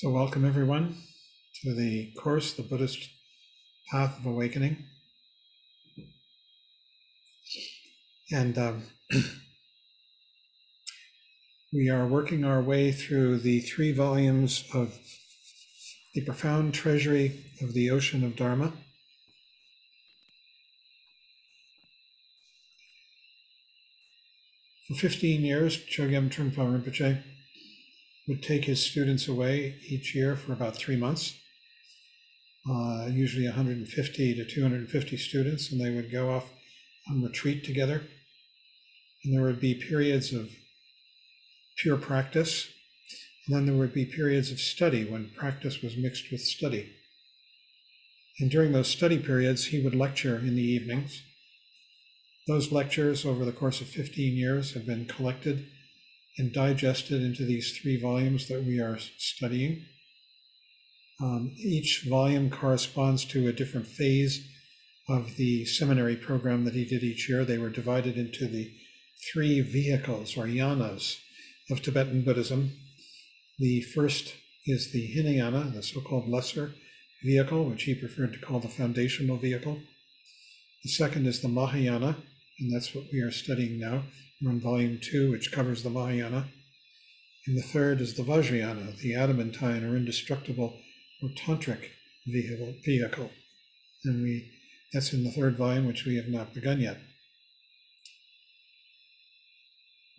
So, welcome everyone to the course, The Buddhist Path of Awakening. And um, we are working our way through the three volumes of The Profound Treasury of the Ocean of Dharma. For 15 years, Chogyam Trungpa Rinpoche would take his students away each year for about three months, uh, usually 150 to 250 students, and they would go off on retreat together. And there would be periods of pure practice, and then there would be periods of study when practice was mixed with study. And during those study periods, he would lecture in the evenings. Those lectures over the course of 15 years have been collected and digested into these three volumes that we are studying. Um, each volume corresponds to a different phase of the seminary program that he did each year. They were divided into the three vehicles or yanas of Tibetan Buddhism. The first is the Hinayana, the so called lesser vehicle, which he preferred to call the foundational vehicle. The second is the Mahayana, and that's what we are studying now. We're on volume two, which covers the Mahayana. And the third is the Vajrayana, the adamantine or indestructible or tantric vehicle. And we that's in the third volume, which we have not begun yet.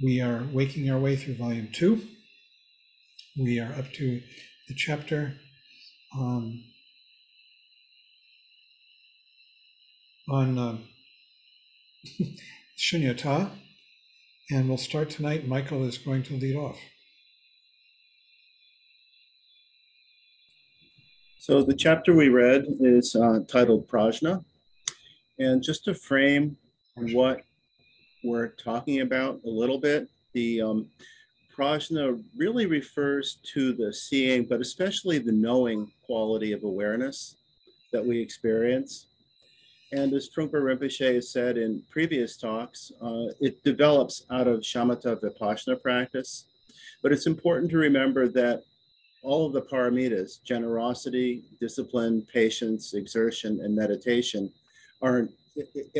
We are waking our way through volume two. We are up to the chapter um, on um, Shunyata, and we'll start tonight. Michael is going to lead off. So the chapter we read is uh, titled Prajna. And just to frame what we're talking about a little bit, the um, prajna really refers to the seeing, but especially the knowing quality of awareness that we experience. And as Trungpa Rinpoche has said in previous talks, uh, it develops out of shamatha vipassana practice. But it's important to remember that all of the paramitas, generosity, discipline, patience, exertion, and meditation, are,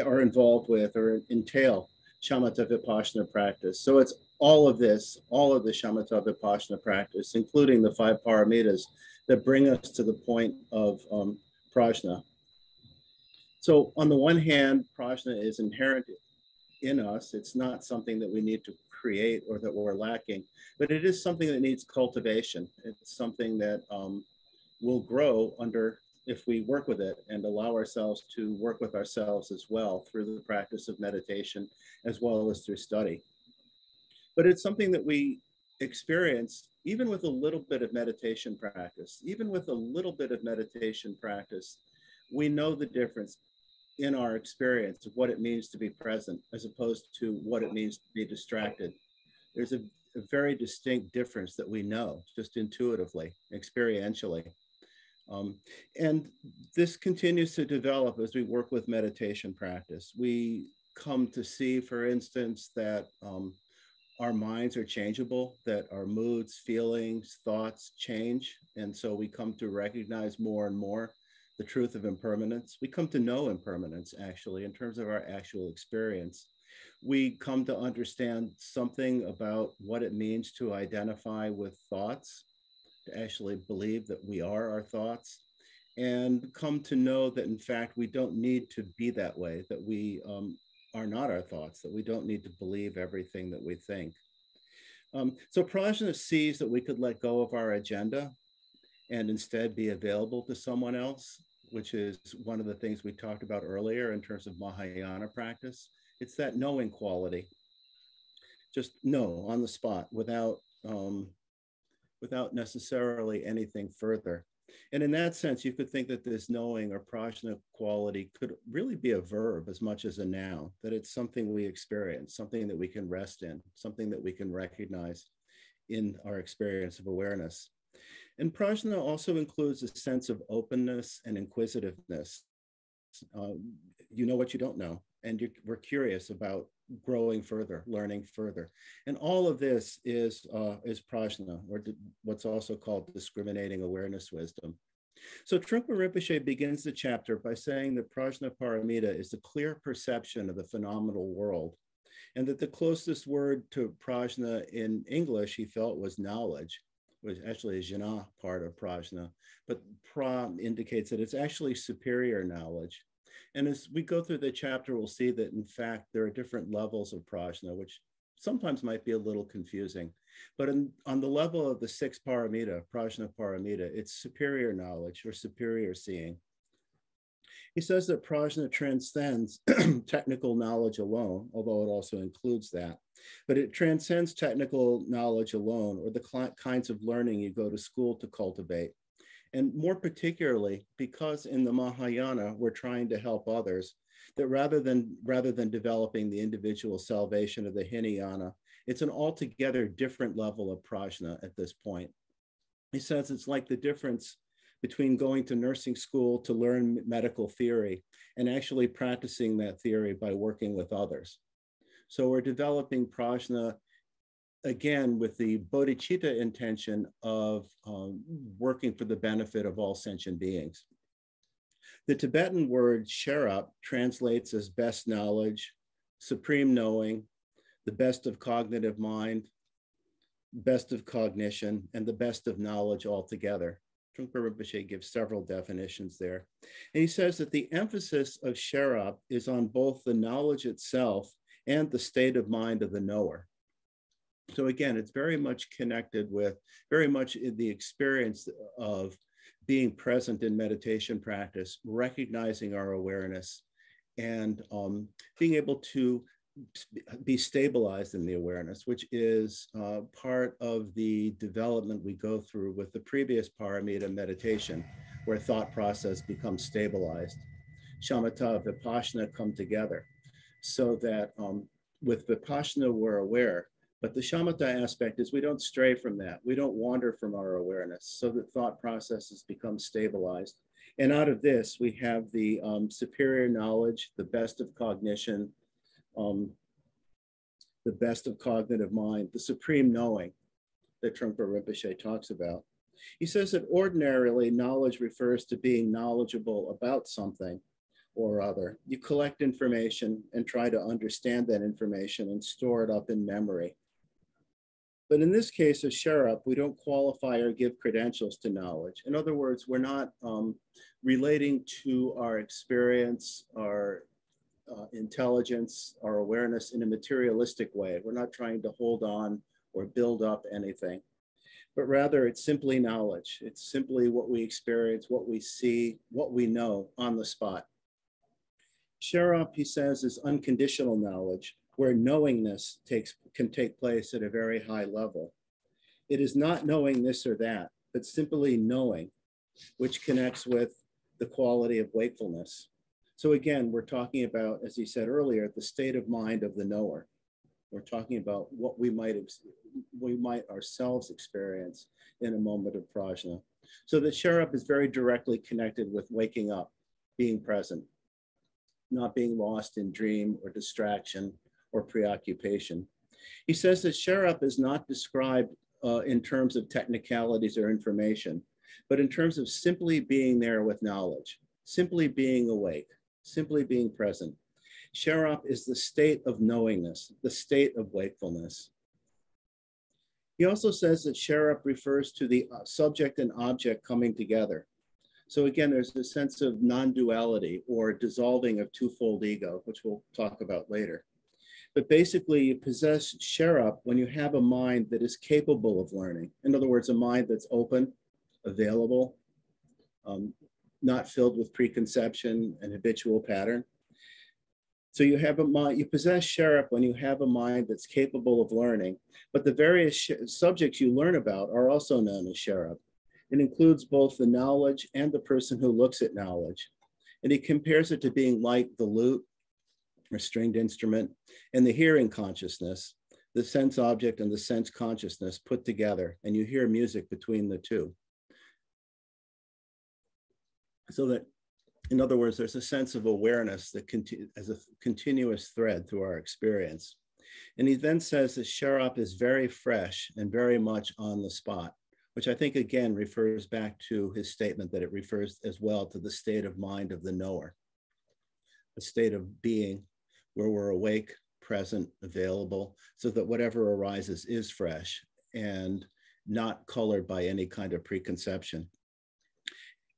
are involved with or entail shamatha vipassana practice. So it's all of this, all of the shamatha vipassana practice, including the five paramitas that bring us to the point of um, prajna. So on the one hand, prajna is inherent in us. It's not something that we need to create or that we're lacking, but it is something that needs cultivation. It's something that um, will grow under if we work with it and allow ourselves to work with ourselves as well through the practice of meditation as well as through study. But it's something that we experience even with a little bit of meditation practice, even with a little bit of meditation practice, we know the difference in our experience of what it means to be present as opposed to what it means to be distracted. There's a, a very distinct difference that we know just intuitively, experientially. Um, and this continues to develop as we work with meditation practice. We come to see, for instance, that um, our minds are changeable, that our moods, feelings, thoughts change. And so we come to recognize more and more the truth of impermanence. We come to know impermanence actually in terms of our actual experience. We come to understand something about what it means to identify with thoughts, to actually believe that we are our thoughts, and come to know that in fact we don't need to be that way, that we um, are not our thoughts, that we don't need to believe everything that we think. Um, so Prajna sees that we could let go of our agenda and instead be available to someone else which is one of the things we talked about earlier in terms of Mahayana practice. It's that knowing quality. Just know on the spot without um, without necessarily anything further. And in that sense, you could think that this knowing or prajna quality could really be a verb as much as a noun, that it's something we experience, something that we can rest in, something that we can recognize in our experience of awareness. And prajna also includes a sense of openness and inquisitiveness. Uh, you know what you don't know. and we're curious about growing further, learning further. And all of this is, uh, is prajna, or what's also called discriminating awareness wisdom. So Trungpa Rinpoche begins the chapter by saying that prajna paramita is the clear perception of the phenomenal world, and that the closest word to prajna in English he felt was knowledge, which actually is jnana part of prajna, but pra indicates that it's actually superior knowledge. And as we go through the chapter, we'll see that in fact there are different levels of prajna, which sometimes might be a little confusing. But in, on the level of the six paramita, prajna paramita, it's superior knowledge or superior seeing. He says that prajna transcends technical knowledge alone, although it also includes that. But it transcends technical knowledge alone or the kinds of learning you go to school to cultivate. And more particularly, because in the Mahayana, we're trying to help others, that rather than, rather than developing the individual salvation of the Hinayana, it's an altogether different level of prajna at this point. He says it's like the difference between going to nursing school to learn medical theory and actually practicing that theory by working with others. So we're developing prajna again with the bodhicitta intention of um, working for the benefit of all sentient beings. The Tibetan word sherab translates as best knowledge, supreme knowing, the best of cognitive mind, best of cognition, and the best of knowledge altogether. Trungpa Rinpoche gives several definitions there. And he says that the emphasis of Sherab is on both the knowledge itself and the state of mind of the knower. So again, it's very much connected with very much in the experience of being present in meditation practice, recognizing our awareness, and um, being able to be stabilized in the awareness, which is uh, part of the development we go through with the previous paramita meditation, where thought process becomes stabilized. Shamatha, Vipassana come together so that um, with Vipassana, we're aware, but the shamatha aspect is we don't stray from that. We don't wander from our awareness so that thought processes become stabilized. And out of this, we have the um, superior knowledge, the best of cognition, um, the best of cognitive mind, the supreme knowing that Trungpa Rinpoche talks about. He says that ordinarily knowledge refers to being knowledgeable about something or other. You collect information and try to understand that information and store it up in memory. But in this case of Sherab, we don't qualify or give credentials to knowledge. In other words, we're not um, relating to our experience, our intelligence, our awareness in a materialistic way. We're not trying to hold on or build up anything, but rather it's simply knowledge. It's simply what we experience, what we see, what we know on the spot. Sherab, he says, is unconditional knowledge where knowingness takes, can take place at a very high level. It is not knowing this or that, but simply knowing, which connects with the quality of wakefulness. So again, we're talking about, as he said earlier, the state of mind of the knower. We're talking about what we might we might ourselves experience in a moment of prajna. So the sherab is very directly connected with waking up, being present, not being lost in dream or distraction, or preoccupation. He says that Sherab is not described uh, in terms of technicalities or information, but in terms of simply being there with knowledge, simply being awake, simply being present. Sherab is the state of knowingness, the state of wakefulness. He also says that Sherab refers to the uh, subject and object coming together. So again, there's a sense of non-duality or dissolving of twofold ego, which we'll talk about later. But basically, you possess Sherab when you have a mind that is capable of learning. In other words, a mind that's open, available, um, not filled with preconception and habitual pattern. So you have a mind, you possess Sherab when you have a mind that's capable of learning, but the various subjects you learn about are also known as Sherab. It includes both the knowledge and the person who looks at knowledge. And he compares it to being like the lute or stringed instrument, and the hearing consciousness, the sense object and the sense consciousness put together, and you hear music between the two. So that In other words, there's a sense of awareness that conti- as a continuous thread through our experience. And he then says that Sherab is very fresh and very much on the spot, which I think again refers back to his statement that it refers as well to the state of mind of the knower, a state of being where we're awake, present, available, so that whatever arises is fresh and not colored by any kind of preconception.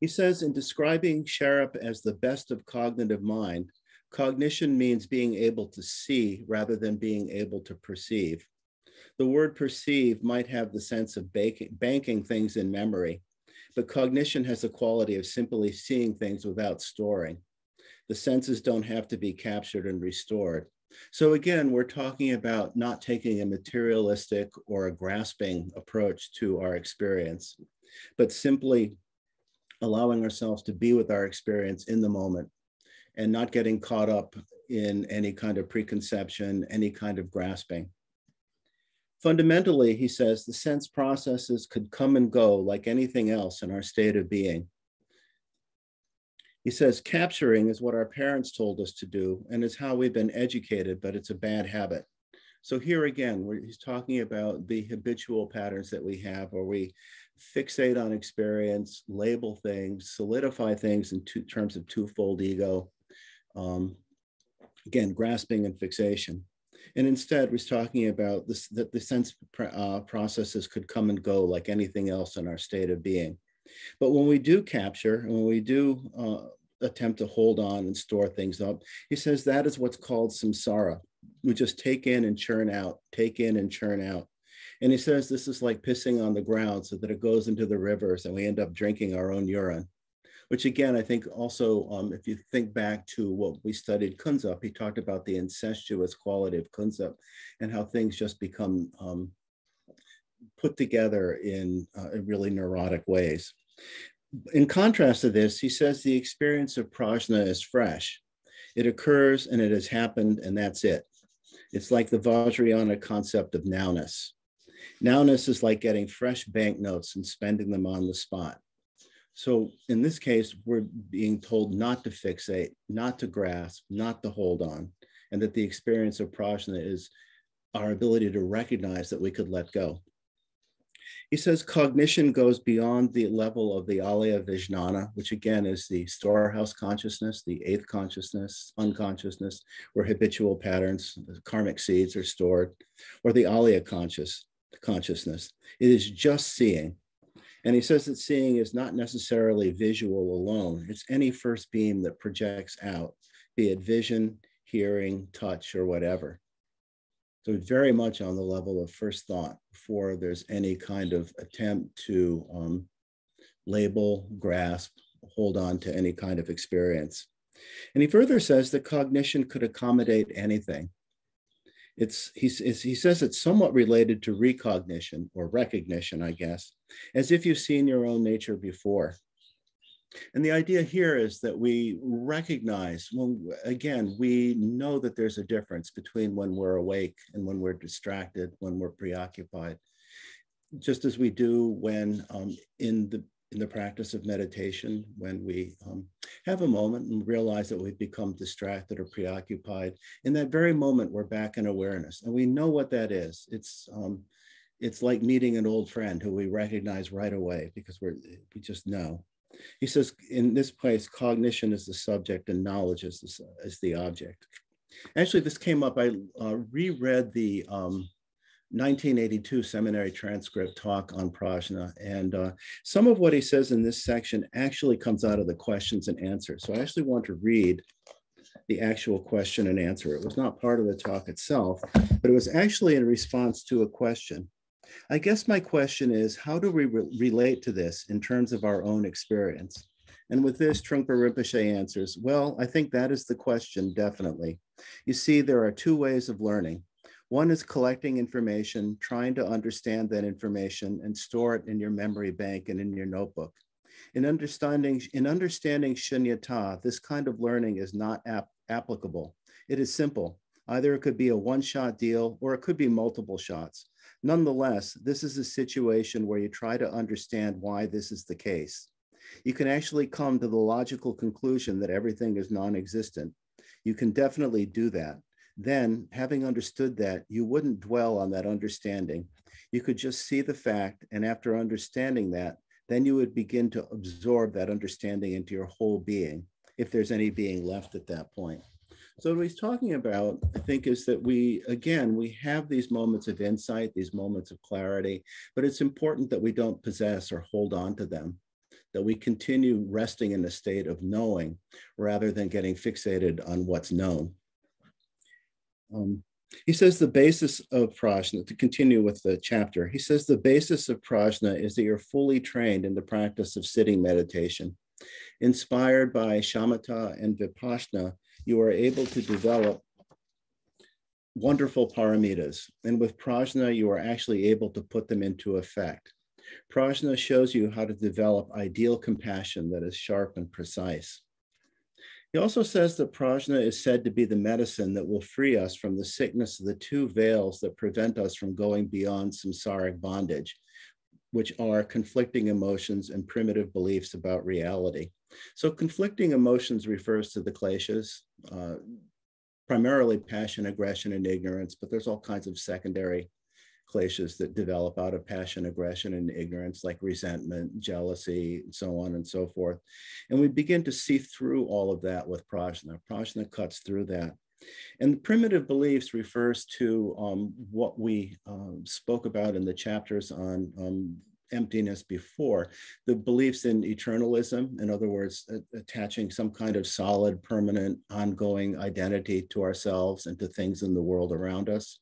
He says in describing Sherab as the best of cognitive mind, cognition means being able to see rather than being able to perceive. The word perceive might have the sense of banking, banking things in memory, but cognition has the quality of simply seeing things without storing. The senses don't have to be captured and restored. So again, we're talking about not taking a materialistic or a grasping approach to our experience, but simply allowing ourselves to be with our experience in the moment and not getting caught up in any kind of preconception, any kind of grasping. Fundamentally, he says, the sense processes could come and go like anything else in our state of being. He says capturing is what our parents told us to do and is how we've been educated, but it's a bad habit. So here again, he's talking about the habitual patterns that we have where we fixate on experience, label things, solidify things in two, terms of twofold ego. Um, again, grasping and fixation. And instead, we're talking about this, that the sense uh, processes could come and go like anything else in our state of being. But when we do capture and when we do uh, attempt to hold on and store things up, he says that is what's called samsara. We just take in and churn out, take in and churn out. And he says this is like pissing on the ground so that it goes into the rivers and we end up drinking our own urine. Which again, I think also, um, if you think back to what we studied Kunzup, he talked about the incestuous quality of Kunzup and how things just become um, put together in, uh, really neurotic ways. In contrast to this, he says the experience of prajna is fresh. It occurs and it has happened, and that's it. It's like the Vajrayana concept of nowness. Nowness is like getting fresh banknotes and spending them on the spot. So in this case, we're being told not to fixate, not to grasp, not to hold on, and that the experience of prajna is our ability to recognize that we could let go. He says cognition goes beyond the level of the alaya vijnana, which again is the storehouse consciousness, the eighth consciousness, unconsciousness, where habitual patterns, karmic seeds are stored, or the alaya conscious, consciousness. It is just seeing. And he says that seeing is not necessarily visual alone. It's any first beam that projects out, be it vision, hearing, touch, or whatever. So very much on the level of first thought before there's any kind of attempt to um, label, grasp, hold on to any kind of experience. And he further says that cognition could accommodate anything. It's, he, he says it's somewhat related to recognition or recognition, I guess, as if you've seen your own nature before. And the idea here is that we recognize when, again, we know that there's a difference between when we're awake and when we're distracted, when we're preoccupied, just as we do when um, in the in the practice of meditation, when we um, have a moment and realize that we've become distracted or preoccupied, in that very moment, we're back in awareness. And we know what that is. It's, um, it's like meeting an old friend who we recognize right away because we're, we just know. He says, in this place, cognition is the subject and knowledge is the, is the object. Actually, this came up, I uh, reread the um, 1982 seminary transcript talk on prajna. And uh, some of what he says in this section actually comes out of the questions and answers. So I actually want to read the actual question and answer. It was not part of the talk itself, but it was actually in response to a question. I guess my question is, how do we re relate to this in terms of our own experience? And with this, Trungpa Rinpoche answers, well, I think that is the question, definitely. You see, there are two ways of learning. One is collecting information, trying to understand that information and store it in your memory bank and in your notebook. In understanding, in understanding shunyata, this kind of learning is not ap applicable. It is simple. Either it could be a one-shot deal or it could be multiple shots. Nonetheless, this is a situation where you try to understand why this is the case. you can actually come to the logical conclusion that everything is non existent. You can definitely do that. Then, having understood that, you wouldn't dwell on that understanding. You could just see the fact, and after understanding that, then you would begin to absorb that understanding into your whole being, if there's any being left at that point. So what he's talking about, I think, is that we, again, we have these moments of insight, these moments of clarity, but it's important that we don't possess or hold on to them, that we continue resting in a state of knowing rather than getting fixated on what's known. Um, he says the basis of prajna, to continue with the chapter, he says the basis of prajna is that you're fully trained in the practice of sitting meditation. Inspired by shamatha and vipassana, you are able to develop wonderful paramitas. And with prajna, you are actually able to put them into effect. Prajna shows you how to develop ideal compassion that is sharp and precise. He also says that prajna is said to be the medicine that will free us from the sickness of the two veils that prevent us from going beyond samsaric bondage, which are conflicting emotions and primitive beliefs about reality. So conflicting emotions refers to the kleshas, uh, primarily passion, aggression, and ignorance, but there's all kinds of secondary kleshas that develop out of passion, aggression, and ignorance, like resentment, jealousy, and so on and so forth. And we begin to see through all of that with prajna. Prajna cuts through that. And the primitive beliefs refers to um, what we um, spoke about in the chapters on um, emptiness before, the beliefs in eternalism, in other words, attaching some kind of solid, permanent, ongoing identity to ourselves and to things in the world around us.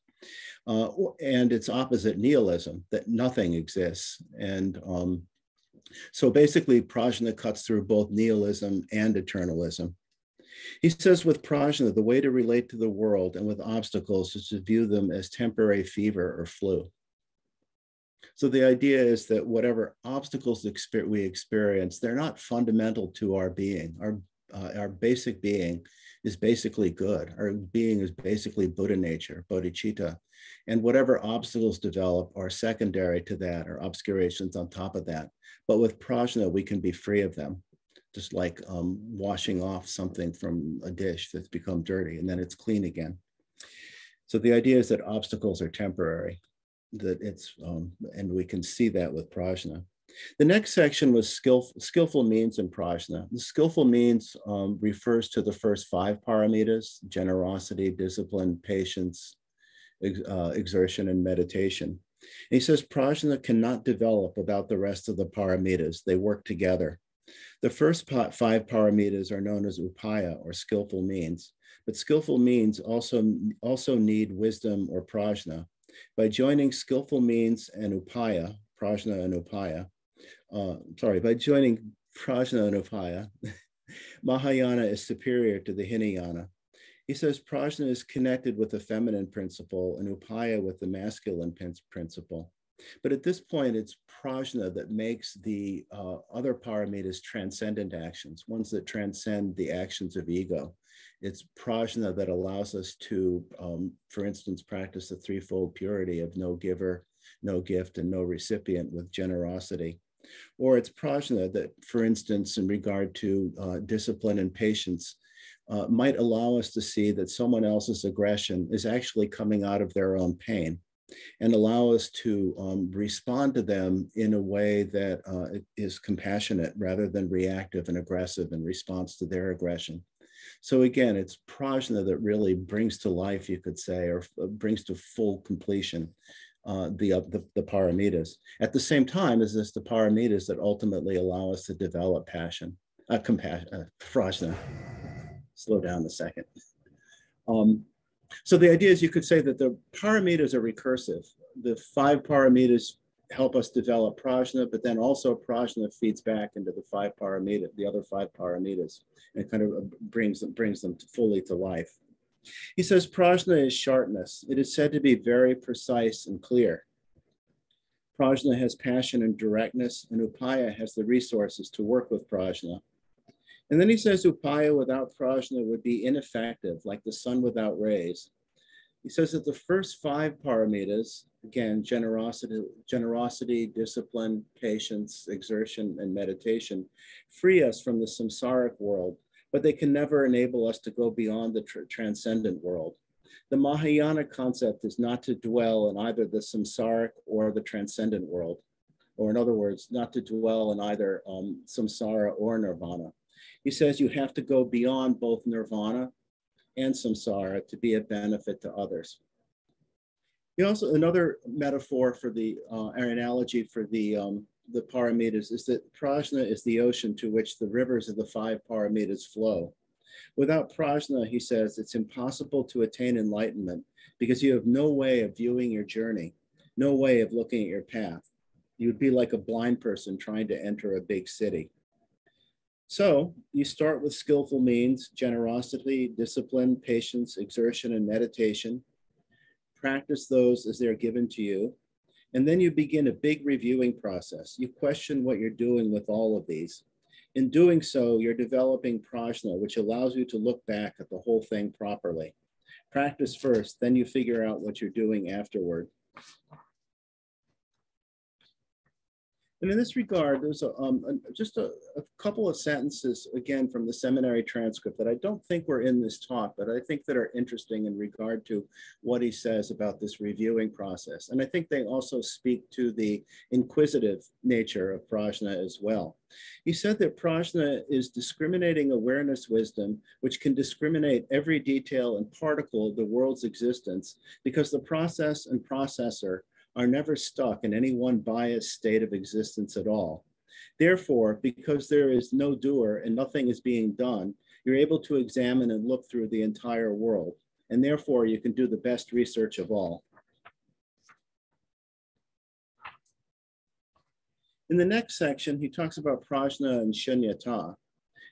Uh, and its opposite, nihilism, that nothing exists. And um, so basically, Prajna cuts through both nihilism and eternalism. He says with Prajna, the way to relate to the world and with obstacles is to view them as temporary fever or flu. So the idea is that whatever obstacles we experience, they're not fundamental to our being. Our, uh, our basic being is basically good. Our being is basically Buddha nature, bodhicitta. And whatever obstacles develop are secondary to that or obscurations on top of that. But with prajna, we can be free of them, just like um, washing off something from a dish that's become dirty and then it's clean again. So the idea is that obstacles are temporary that it's, um, and we can see that with prajna. The next section was skillful, skillful means and prajna. The skillful means um, refers to the first five paramitas, generosity, discipline, patience, ex, uh, exertion, and meditation. And he says prajna cannot develop without the rest of the paramitas. They work together. The first five paramitas are known as upaya or skillful means, but skillful means also, also need wisdom or prajna. By joining skillful means and upaya, prajna and upaya, uh, sorry, by joining prajna and upaya, Mahayana is superior to the Hinayana. He says prajna is connected with the feminine principle and upaya with the masculine principle. But at this point, it's prajna that makes the uh, other paramitas transcendent actions, ones that transcend the actions of ego. It's prajna that allows us to, um, for instance, practice the threefold purity of no giver, no gift, and no recipient with generosity. Or it's prajna that, for instance, in regard to uh, discipline and patience, uh, might allow us to see that someone else's aggression is actually coming out of their own pain and allow us to um, respond to them in a way that uh, is compassionate rather than reactive and aggressive in response to their aggression. So again, it's prajna that really brings to life, you could say, or uh, brings to full completion uh, the, uh, the, the paramitas. At the same time, is this the paramitas that ultimately allow us to develop passion, uh, compassion, uh, prajna. Slow down a second. Um, so the idea is you could say that the paramitas are recursive. The five paramitas help us develop prajna, but then also prajna feeds back into the five paramita, the other five paramitas, and kind of uh, brings them, brings them fully to life. He says prajna is sharpness. It is said to be very precise and clear. Prajna has passion and directness, and upaya has the resources to work with prajna. And then he says upaya without prajna would be ineffective, like the sun without rays. He says that the first five paramitas, again, generosity, generosity, discipline, patience, exertion, and meditation, free us from the samsaric world, but they can never enable us to go beyond the tr transcendent world. The Mahayana concept is not to dwell in either the samsaric or the transcendent world, or in other words, not to dwell in either um, samsara or nirvana. He says you have to go beyond both nirvana and samsara to be a benefit to others. He also, another metaphor for the, uh, or analogy for the, um, the paramitas is that prajna is the ocean to which the rivers of the five paramitas flow. Without prajna, he says, it's impossible to attain enlightenment because you have no way of viewing your journey, no way of looking at your path. You would be like a blind person trying to enter a big city. So you start with skillful means, generosity, discipline, patience, exertion, and meditation. Practice those as they're given to you. And then you begin a big reviewing process. You question what you're doing with all of these. In doing so, you're developing prajna, which allows you to look back at the whole thing properly. Practice first, then you figure out what you're doing afterward. And in this regard, there's a, um, a, just a, a, couple of sentences, again, from the seminary transcript that I don't think were in this talk, but I think that are interesting in regard to what he says about this reviewing process. And I think they also speak to the inquisitive nature of prajna as well. He said that prajna is discriminating awareness wisdom, which can discriminate every detail and particle of the world's existence because the process and processor are never stuck in any one biased state of existence at all. Therefore, because there is no doer and nothing is being done, you're able to examine and look through the entire world. And therefore, you can do the best research of all. In the next section, he talks about prajna and shunyata.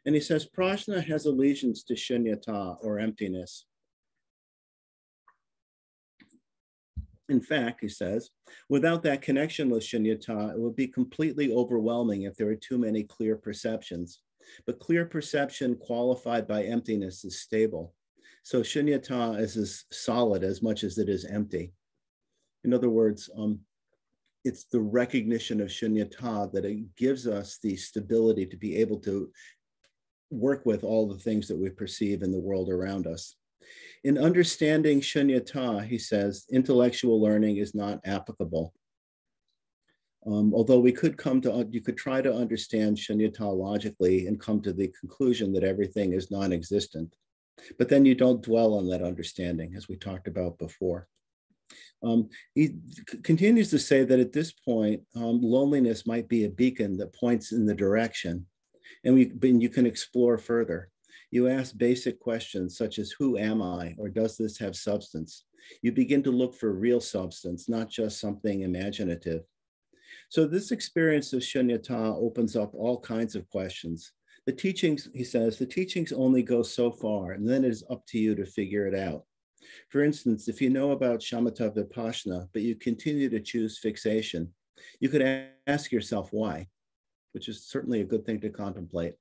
And he says prajna has allegiance to shunyata or emptiness. In fact, he says, without that connection with shunyata, it would be completely overwhelming if there were too many clear perceptions. But clear perception qualified by emptiness is stable. So shunyata is as solid as much as it is empty. In other words, um, it's the recognition of shunyata that it gives us the stability to be able to work with all the things that we perceive in the world around us. In understanding shunyata, he says, intellectual learning is not applicable. Um, although we could come to, you could try to understand shunyata logically and come to the conclusion that everything is non-existent. But then you don't dwell on that understanding, as we talked about before. Um, he continues to say that at this point, um, loneliness might be a beacon that points in the direction, and, we, and you can explore further. You ask basic questions such as who am I or does this have substance? You begin to look for real substance, not just something imaginative. So this experience of shunyata opens up all kinds of questions. The teachings, he says, the teachings only go so far, and then it is up to you to figure it out. For instance, if you know about shamatha vipassana, but you continue to choose fixation, you could ask yourself why, which is certainly a good thing to contemplate.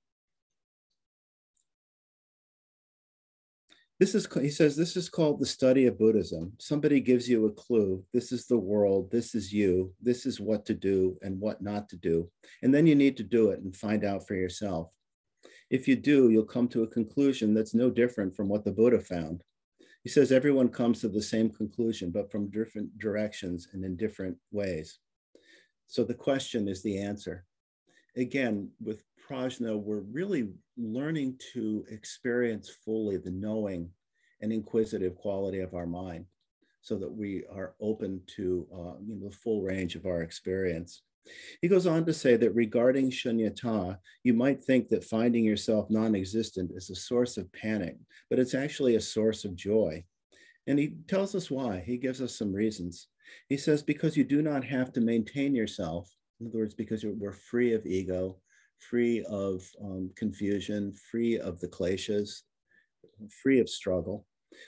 This is, he says, this is called the study of Buddhism. Somebody gives you a clue. This is the world. This is you. This is what to do and what not to do. And then you need to do it and find out for yourself. If you do, you'll come to a conclusion that's no different from what the Buddha found. He says everyone comes to the same conclusion, but from different directions and in different ways. So the question is the answer. Again, with prajna, we're really learning to experience fully the knowing and inquisitive quality of our mind so that we are open to uh, you know, the full range of our experience. He goes on to say that regarding shunyata, you might think that finding yourself non existent is a source of panic, but it's actually a source of joy. And he tells us why. He gives us some reasons. He says, because you do not have to maintain yourself. In other words, because we're free of ego, free of um, confusion, free of the kleshas, free of struggle.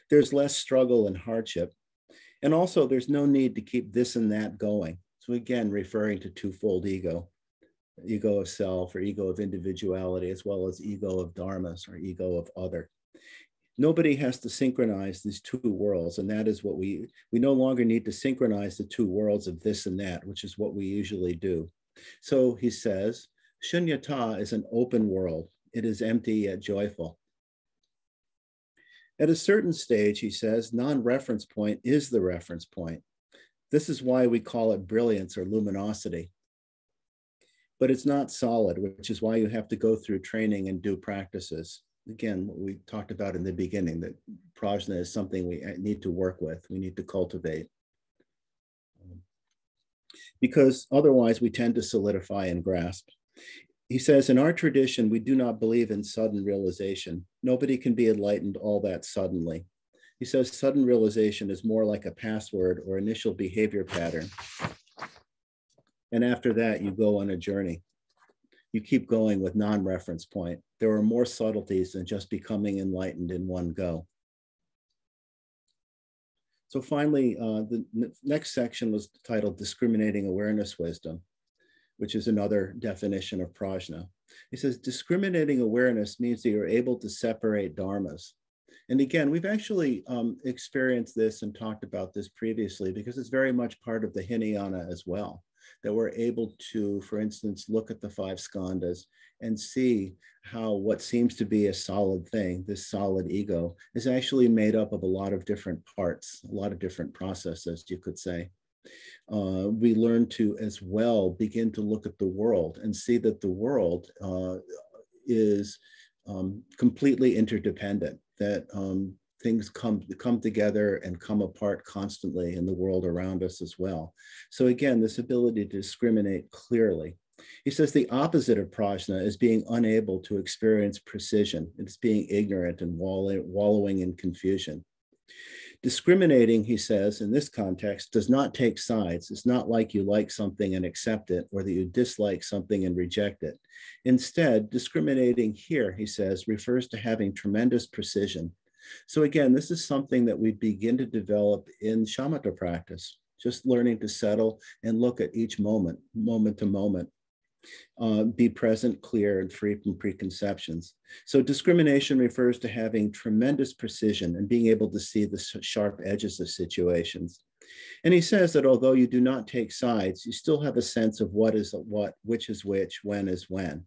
There's less struggle and hardship. And also, there's no need to keep this and that going. So, again, referring to twofold ego ego of self or ego of individuality, as well as ego of dharmas or ego of other. Nobody has to synchronize these two worlds. And that is what we, we no longer need to synchronize the two worlds of this and that, which is what we usually do. So he says, Shunyata is an open world. It is empty yet joyful. At a certain stage, he says, non-reference point is the reference point. This is why we call it brilliance or luminosity. But it's not solid, which is why you have to go through training and do practices. Again, what we talked about in the beginning, that prajna is something we uh, need to work with, we need to cultivate. Because otherwise we tend to solidify and grasp. He says, in our tradition, we do not believe in sudden realization. Nobody can be enlightened all that suddenly. He says sudden realization is more like a password or initial behavior pattern. And after that, you go on a journey. You keep going with non reference point. There are more subtleties than just becoming enlightened in one go. So finally, uh, the next section was titled Discriminating Awareness Wisdom, which is another definition of prajna. He says discriminating awareness means that you're able to separate dharmas. And again, we've actually um, experienced this and talked about this previously because it's very much part of the Hinayana as well, that we're able to, for instance, look at the five skandhas and see how what seems to be a solid thing, this solid ego, is actually made up of a lot of different parts, a lot of different processes, you could say. Uh, we learn to as well begin to look at the world and see that the world uh, is um, completely interdependent, that um, things come, come together and come apart constantly in the world around us as well. So again, this ability to discriminate clearly he says the opposite of prajna is being unable to experience precision. It's being ignorant and wallowing in confusion. Discriminating, he says, in this context, does not take sides. It's not like you like something and accept it, or that you dislike something and reject it. Instead, discriminating here, he says, refers to having tremendous precision. So, again, this is something that we begin to develop in shamatha practice, just learning to settle and look at each moment, moment to moment uh, be present, clear, and free from preconceptions. So discrimination refers to having tremendous precision and being able to see the sharp edges of situations. And he says that although you do not take sides, you still have a sense of what is what, which is which, when is when.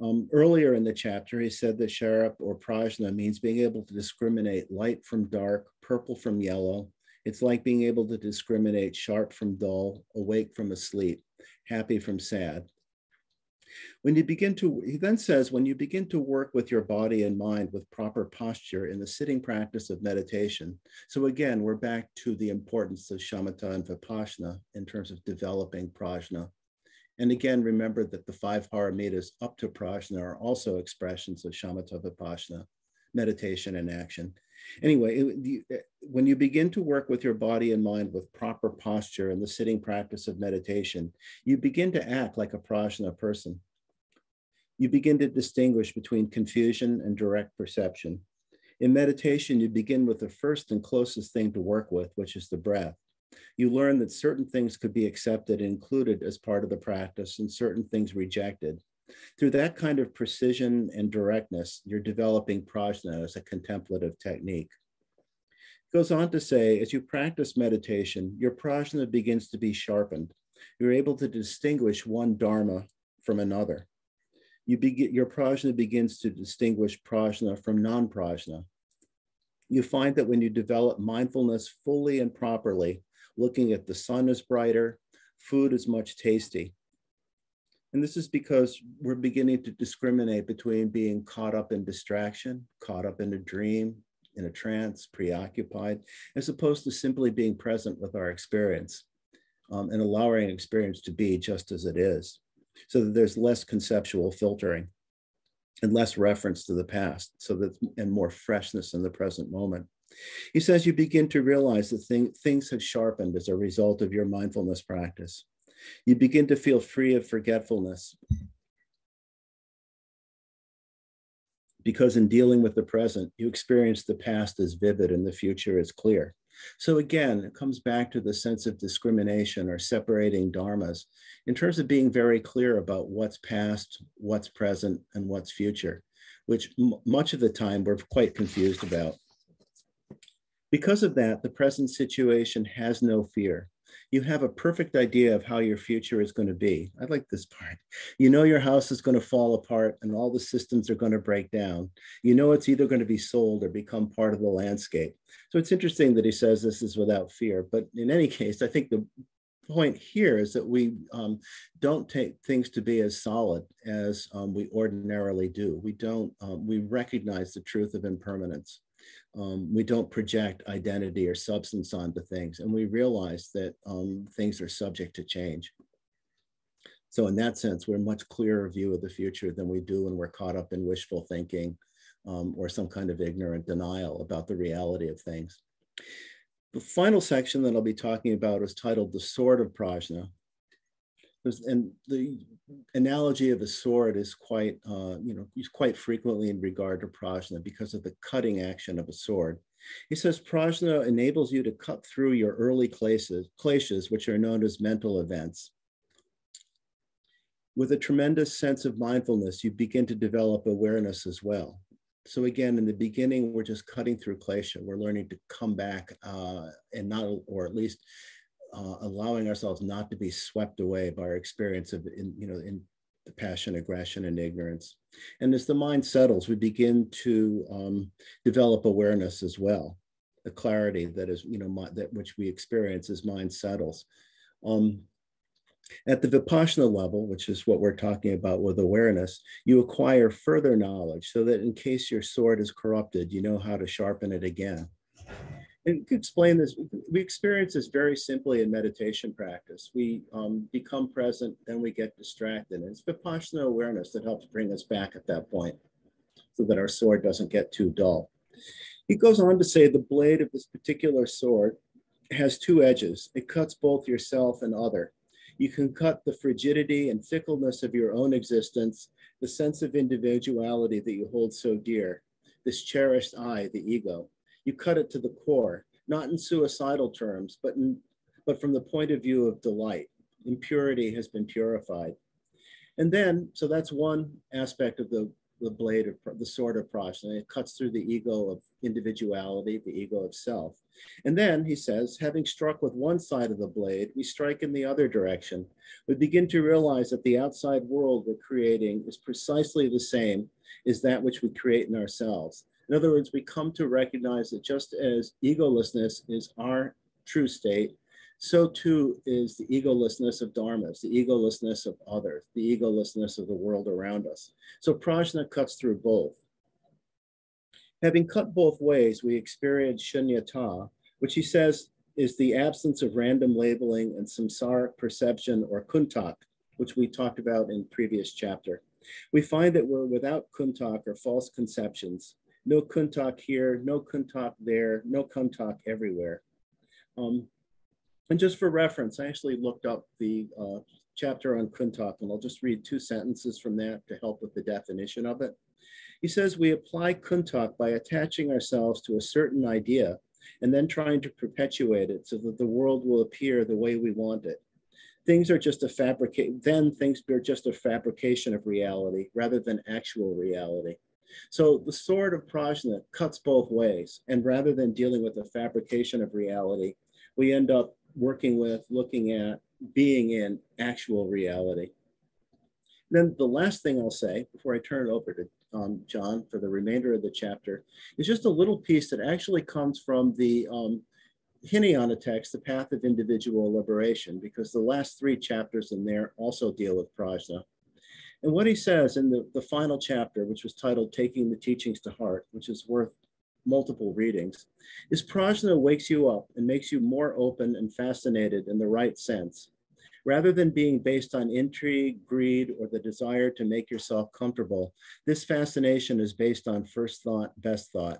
Um, earlier in the chapter, he said that sherab or prajna means being able to discriminate light from dark, purple from yellow. It's like being able to discriminate sharp from dull, awake from asleep happy from sad. When you begin to, he then says, when you begin to work with your body and mind with proper posture in the sitting practice of meditation. So again, we're back to the importance of shamatha and vipassana in terms of developing prajna. And again, remember that the five paramitas up to prajna are also expressions of shamatha vipassana, meditation and action. Anyway, it, when you begin to work with your body and mind with proper posture and the sitting practice of meditation, you begin to act like a prajna person. You begin to distinguish between confusion and direct perception. In meditation, you begin with the first and closest thing to work with, which is the breath. You learn that certain things could be accepted and included as part of the practice and certain things rejected. Through that kind of precision and directness, you're developing prajna as a contemplative technique. It goes on to say, as you practice meditation, your prajna begins to be sharpened. You're able to distinguish one dharma from another. You begin, your prajna begins to distinguish prajna from non-prajna. You find that when you develop mindfulness fully and properly, looking at the sun is brighter, food is much tasty, and this is because we're beginning to discriminate between being caught up in distraction, caught up in a dream, in a trance, preoccupied, as opposed to simply being present with our experience um, and allowing experience to be just as it is, so that there's less conceptual filtering and less reference to the past, so that and more freshness in the present moment. He says you begin to realize that thing, things have sharpened as a result of your mindfulness practice. You begin to feel free of forgetfulness. Because in dealing with the present, you experience the past as vivid and the future as clear. So again, it comes back to the sense of discrimination or separating dharmas in terms of being very clear about what's past, what's present, and what's future. which much of the time we're quite confused about. Because of that, the present situation has no fear. You have a perfect idea of how your future is going to be. I like this part. You know your house is going to fall apart and all the systems are going to break down. You know it's either going to be sold or become part of the landscape. So it's interesting that he says this is without fear. But in any case, I think the point here is that we um, don't take things to be as solid as um, we ordinarily do. We don't, um, we recognize the truth of impermanence. Um, we don't project identity or substance onto things, and we realize that um, things are subject to change. So in that sense, we're a much clearer view of the future than we do when we're caught up in wishful thinking um, or some kind of ignorant denial about the reality of things. The final section that I'll be talking about is titled The Sword of Prajna. And the analogy of a sword is quite, uh, you know, quite frequently in regard to prajna because of the cutting action of a sword. He says prajna enables you to cut through your early kleshas which are known as mental events. With a tremendous sense of mindfulness, you begin to develop awareness as well. So again, in the beginning, we're just cutting through klesha. We're learning to come back uh, and not, or at least uh, allowing ourselves not to be swept away by our experience of, in, you know, in the passion, aggression, and ignorance. And as the mind settles, we begin to um, develop awareness as well, the clarity that is, you know, my, that which we experience as mind settles. Um, at the Vipassana level, which is what we're talking about with awareness, you acquire further knowledge so that in case your sword is corrupted, you know how to sharpen it again and explain this, we experience this very simply in meditation practice. We um, become present, then we get distracted. And it's Vipassana awareness that helps bring us back at that point so that our sword doesn't get too dull. He goes on to say the blade of this particular sword has two edges. It cuts both yourself and other. You can cut the frigidity and fickleness of your own existence, the sense of individuality that you hold so dear, this cherished I, the ego you cut it to the core, not in suicidal terms, but, in, but from the point of view of delight. Impurity has been purified. And then, so that's one aspect of the, the blade of the sword of prajna. It cuts through the ego of individuality, the ego of self. And then he says, having struck with one side of the blade, we strike in the other direction. We begin to realize that the outside world we're creating is precisely the same as that which we create in ourselves. In other words, we come to recognize that just as egolessness is our true state, so too is the egolessness of dharmas, the egolessness of others, the egolessness of the world around us. So prajna cuts through both. Having cut both ways, we experience shunyata, which he says is the absence of random labeling and samsaric perception or kuntak, which we talked about in previous chapter. We find that we're without kuntak or false conceptions, no kuntak here, no kuntak there, no kuntak everywhere. Um, and just for reference, I actually looked up the uh, chapter on kuntak, and I'll just read two sentences from that to help with the definition of it. He says, we apply kuntak by attaching ourselves to a certain idea and then trying to perpetuate it so that the world will appear the way we want it. Things are just a fabricate, then things are just a fabrication of reality rather than actual reality. So the sword of Prajna cuts both ways. And rather than dealing with the fabrication of reality, we end up working with, looking at, being in actual reality. Then the last thing I'll say before I turn it over to um, John for the remainder of the chapter is just a little piece that actually comes from the um, Hinayana text, The Path of Individual Liberation, because the last three chapters in there also deal with prajna. And what he says in the, the final chapter, which was titled Taking the Teachings to Heart, which is worth multiple readings, is prajna wakes you up and makes you more open and fascinated in the right sense. Rather than being based on intrigue, greed, or the desire to make yourself comfortable, this fascination is based on first thought, best thought.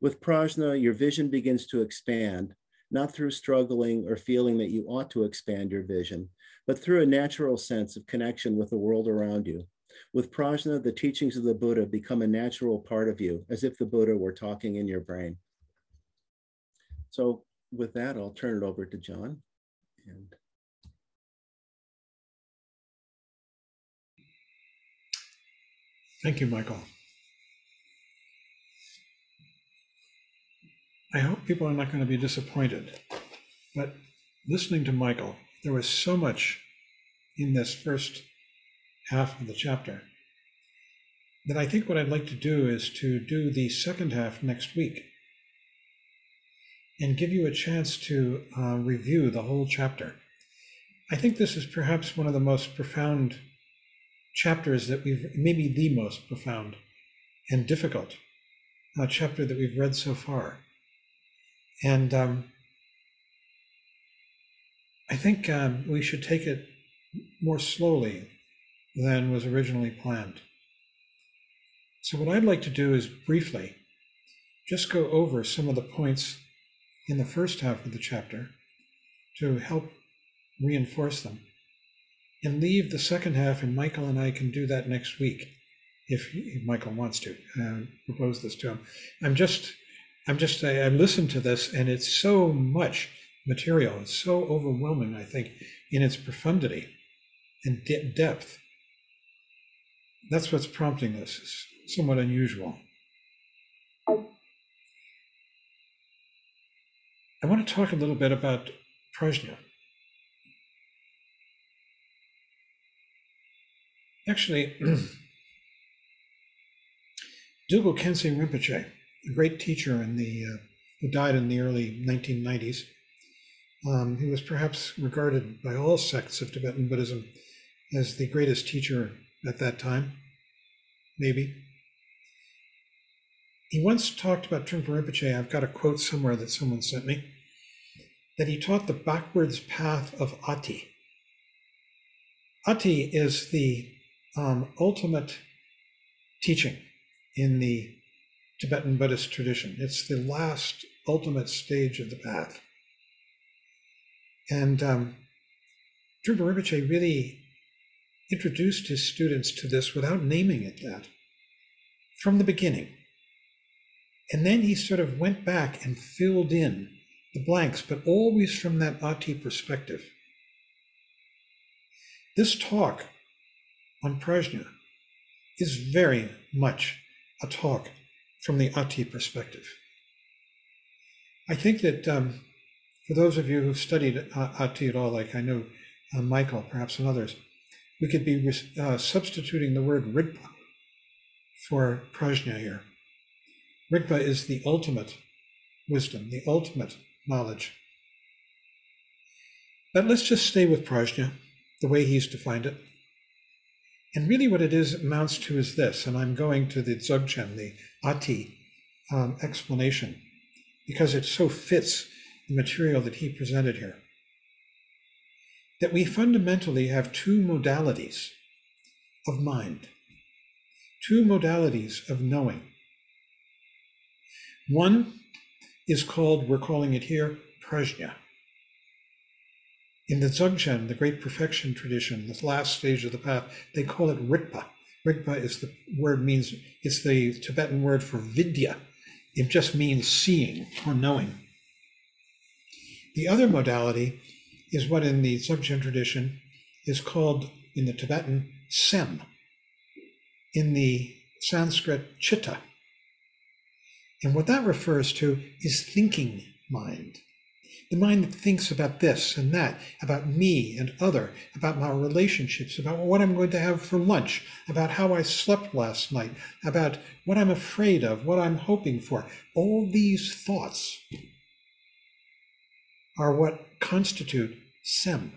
With prajna, your vision begins to expand, not through struggling or feeling that you ought to expand your vision, but through a natural sense of connection with the world around you. With prajna, the teachings of the Buddha become a natural part of you, as if the Buddha were talking in your brain. So, with that, I'll turn it over to John. And Thank you, Michael. I hope people are not going to be disappointed, but listening to Michael there was so much in this first half of the chapter that I think what I'd like to do is to do the second half next week and give you a chance to uh, review the whole chapter. I think this is perhaps one of the most profound chapters that we've, maybe the most profound and difficult uh, chapter that we've read so far. And um, I think um, we should take it more slowly than was originally planned. So, what I'd like to do is briefly just go over some of the points in the first half of the chapter to help reinforce them and leave the second half, and Michael and I can do that next week if, Michael wants to uh, propose this to him. I'm just, I'm just, I, I listened to this and it's so much material. It's so overwhelming, I think, in its profundity and de- depth. That's what's prompting this. It's somewhat unusual. I want to talk a little bit about Prajna. Actually, Dilgo Khyentse Rinpoche, a great teacher in the, uh, who died in the early 1990s, um, he was perhaps regarded by all sects of Tibetan Buddhism as the greatest teacher at that time, maybe. He once talked about Trungpa Rinpoche, I've got a quote somewhere that someone sent me, that he taught the backwards path of Ati. Ati is the um, ultimate teaching in the Tibetan Buddhist tradition. It's the last ultimate stage of the path. And um, Rinpoche really introduced his students to this without naming it that from the beginning. And then he sort of went back and filled in the blanks, but always from that Ati perspective. This talk on Prajna is very much a talk from the Ati perspective. I think that um, for those of you who've studied Ati at all, like I know uh, Michael, perhaps and others, we could be uh, substituting the word Rigpa for Prajna here. Rigpa is the ultimate wisdom, the ultimate knowledge. But let's just stay with Prajna, the way he's defined it. And really, what it is amounts to is this, and I'm going to the Dzogchen, the Ati um, explanation, because it so fits material that he presented here. That we fundamentally have two modalities of mind, two modalities of knowing. One is called, we're calling it here, prajna. In the Dzogchen, the great perfection tradition, the last stage of the path, they call it Rigpa. Rigpa is the word means, it's the Tibetan word for vidya. It just means seeing or knowing. The other modality is what in the Dzogchen tradition is called in the Tibetan sem, in the Sanskrit chitta. And what that refers to is thinking mind. The mind that thinks about this and that, about me and other, about my relationships, about what I'm going to have for lunch, about how I slept last night, about what I'm afraid of, what I'm hoping for. All these thoughts are what constitute sem,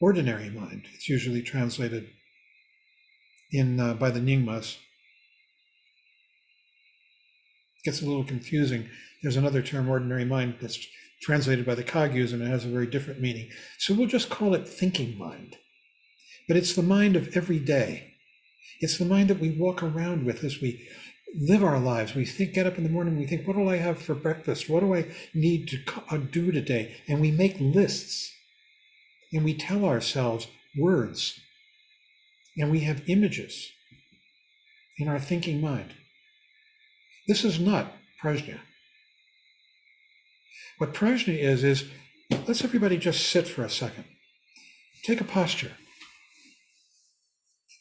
ordinary mind. It's usually translated in uh, by the Nyingmas It gets a little confusing. There's another term, ordinary mind, that's translated by the Kagyus and it has a very different meaning. So we'll just call it thinking mind. But it's the mind of every day. It's the mind that we walk around with as we live our lives. We think, get up in the morning, we think, what do I have for breakfast? What do I need to uh, do today? And we make lists and we tell ourselves words and we have images in our thinking mind. This is not prajna. What prajna is, is let's everybody just sit for a second. Take a posture.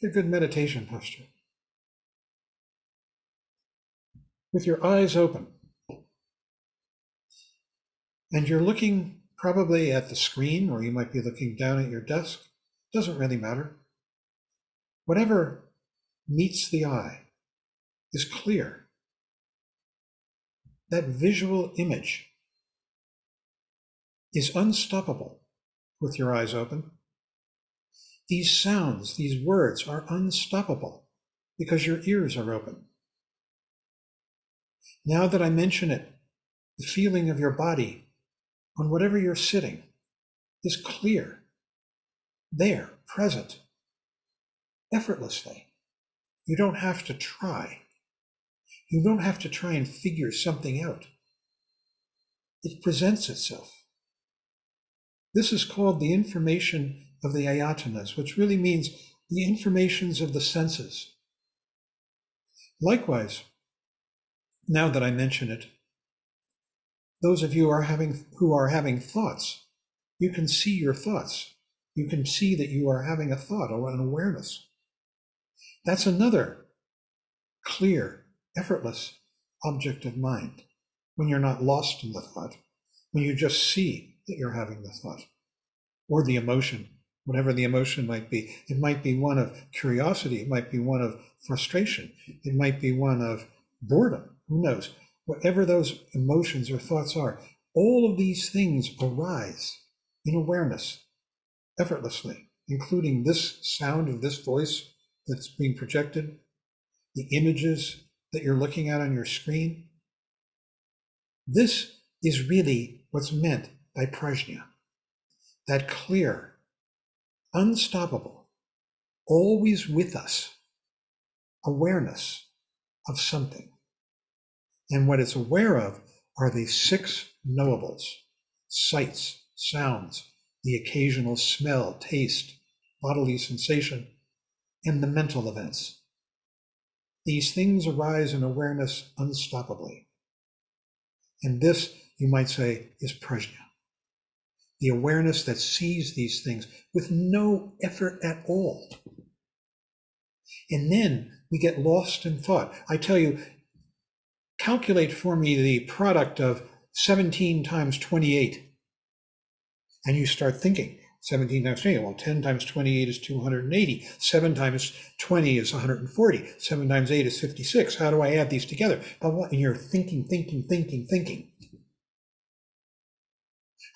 A good meditation posture. With your eyes open. and you're looking probably at the screen, or you might be looking down at your desk, doesn't really matter. Whatever meets the eye is clear. That visual image is unstoppable with your eyes open. These sounds, these words are unstoppable because your ears are open. Now that I mention it, the feeling of your body on whatever you're sitting is clear, there, present, effortlessly. You don't have to try. You don't have to try and figure something out. It presents itself. This is called the information of the ayatanas, which really means the informations of the senses. Likewise, now that I mention it, those of you are having who are having thoughts, you can see your thoughts. You can see that you are having a thought or an awareness. That's another clear, effortless object of mind when you're not lost in the thought, when you just see that you're having the thought or the emotion, whatever the emotion might be. It might be one of curiosity, it might be one of frustration, it might be one of boredom, who knows? whatever those emotions or thoughts are, all of these things arise in awareness effortlessly, including this sound of this voice that's being projected, the images that you're looking at on your screen. This is really what's meant by prajna that clear, unstoppable, always with us awareness of something. And what it's aware of are the six knowables sights, sounds, the occasional smell, taste, bodily sensation, and the mental events. These things arise in awareness unstoppably. And this, you might say, is prajna. The awareness that sees these things with no effort at all. And then we get lost in thought. I tell you, calculate for me the product of 17 times 28. And you start thinking, 17 times 28, well, 10 times 28 is 280. 7 times 20 is 140. 7 times 8 is 56. How do I add these together? And you're thinking, thinking, thinking, thinking.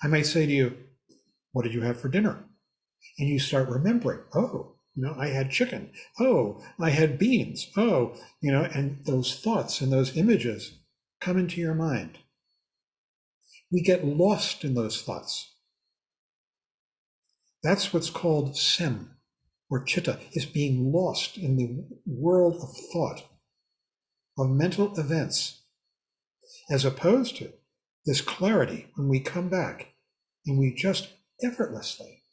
I might say to you, What did you have for dinner? And you start remembering, Oh, you know, I had chicken. Oh, I had beans. Oh, you know, and those thoughts and those images come into your mind. We get lost in those thoughts. That's what's called sem or chitta, is being lost in the world of thought, of mental events, as opposed to this clarity when we come back and we just effortlessly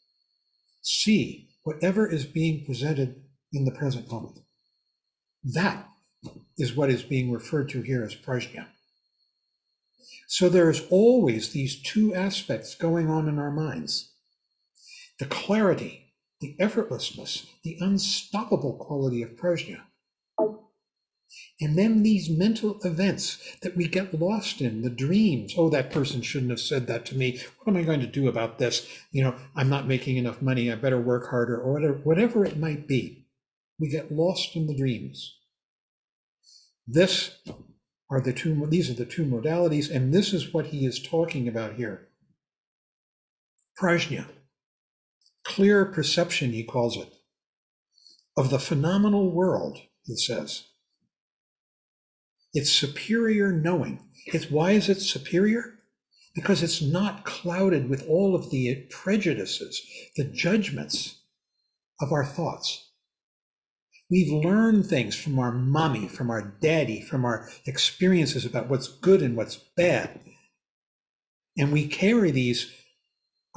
see whatever is being presented in the present moment. That is what is being referred to here as prajna. So there's always these two aspects going on in our minds the clarity, the effortlessness, the unstoppable quality of prajna. And then these mental events that we get lost in, the dreams. Oh, that person shouldn't have said that to me. What am I going to do about this? You know, I'm not making enough money. I better work harder, or whatever, whatever it might be. We get lost in the dreams. This are the two, these are the two modalities, and this is what he is talking about here. Prajna, clear perception, he calls it, of the phenomenal world, he says it's superior knowing. It's why is it superior? Because it's not clouded with all of the prejudices, the judgments of our thoughts. We've learned things from our mommy, from our daddy, from our experiences about what's good and what's bad. And we carry these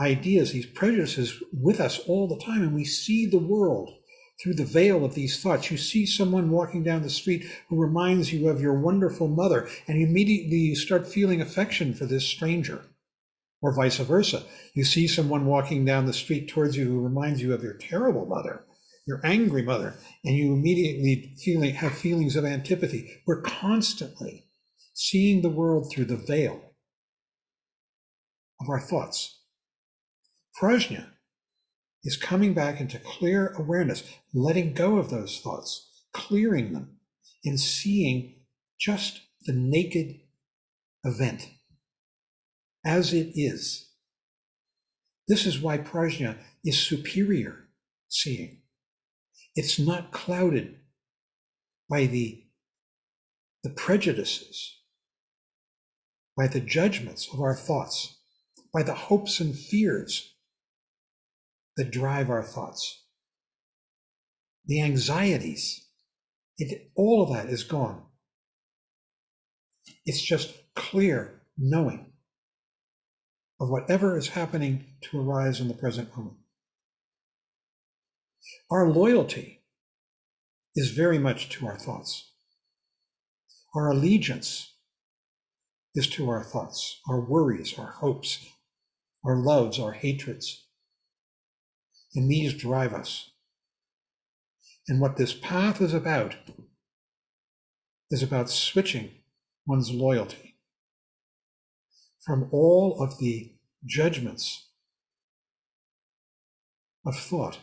ideas, these prejudices with us all the time, and we see the world through the veil of these thoughts. You see someone walking down the street who reminds you of your wonderful mother, and immediately you start feeling affection for this stranger, or vice versa. You see someone walking down the street towards you who reminds you of your terrible mother, your angry mother, and you immediately feeling, have feelings of antipathy. We're constantly seeing the world through the veil of our thoughts. Prajna is coming back into clear awareness, letting go of those thoughts, clearing them, and seeing just the naked event as it is. This is why prajna is superior seeing. It's not clouded by the, the prejudices, by the judgments of our thoughts, by the hopes and fears that drive our thoughts, the anxieties. It, all of that is gone. It's just clear knowing of whatever is happening to arise in the present moment. Our loyalty is very much to our thoughts. Our allegiance is to our thoughts, our worries, our hopes, our loves, our hatreds. And these drive us. And what this path is about is about switching one's loyalty from all of the judgments of thought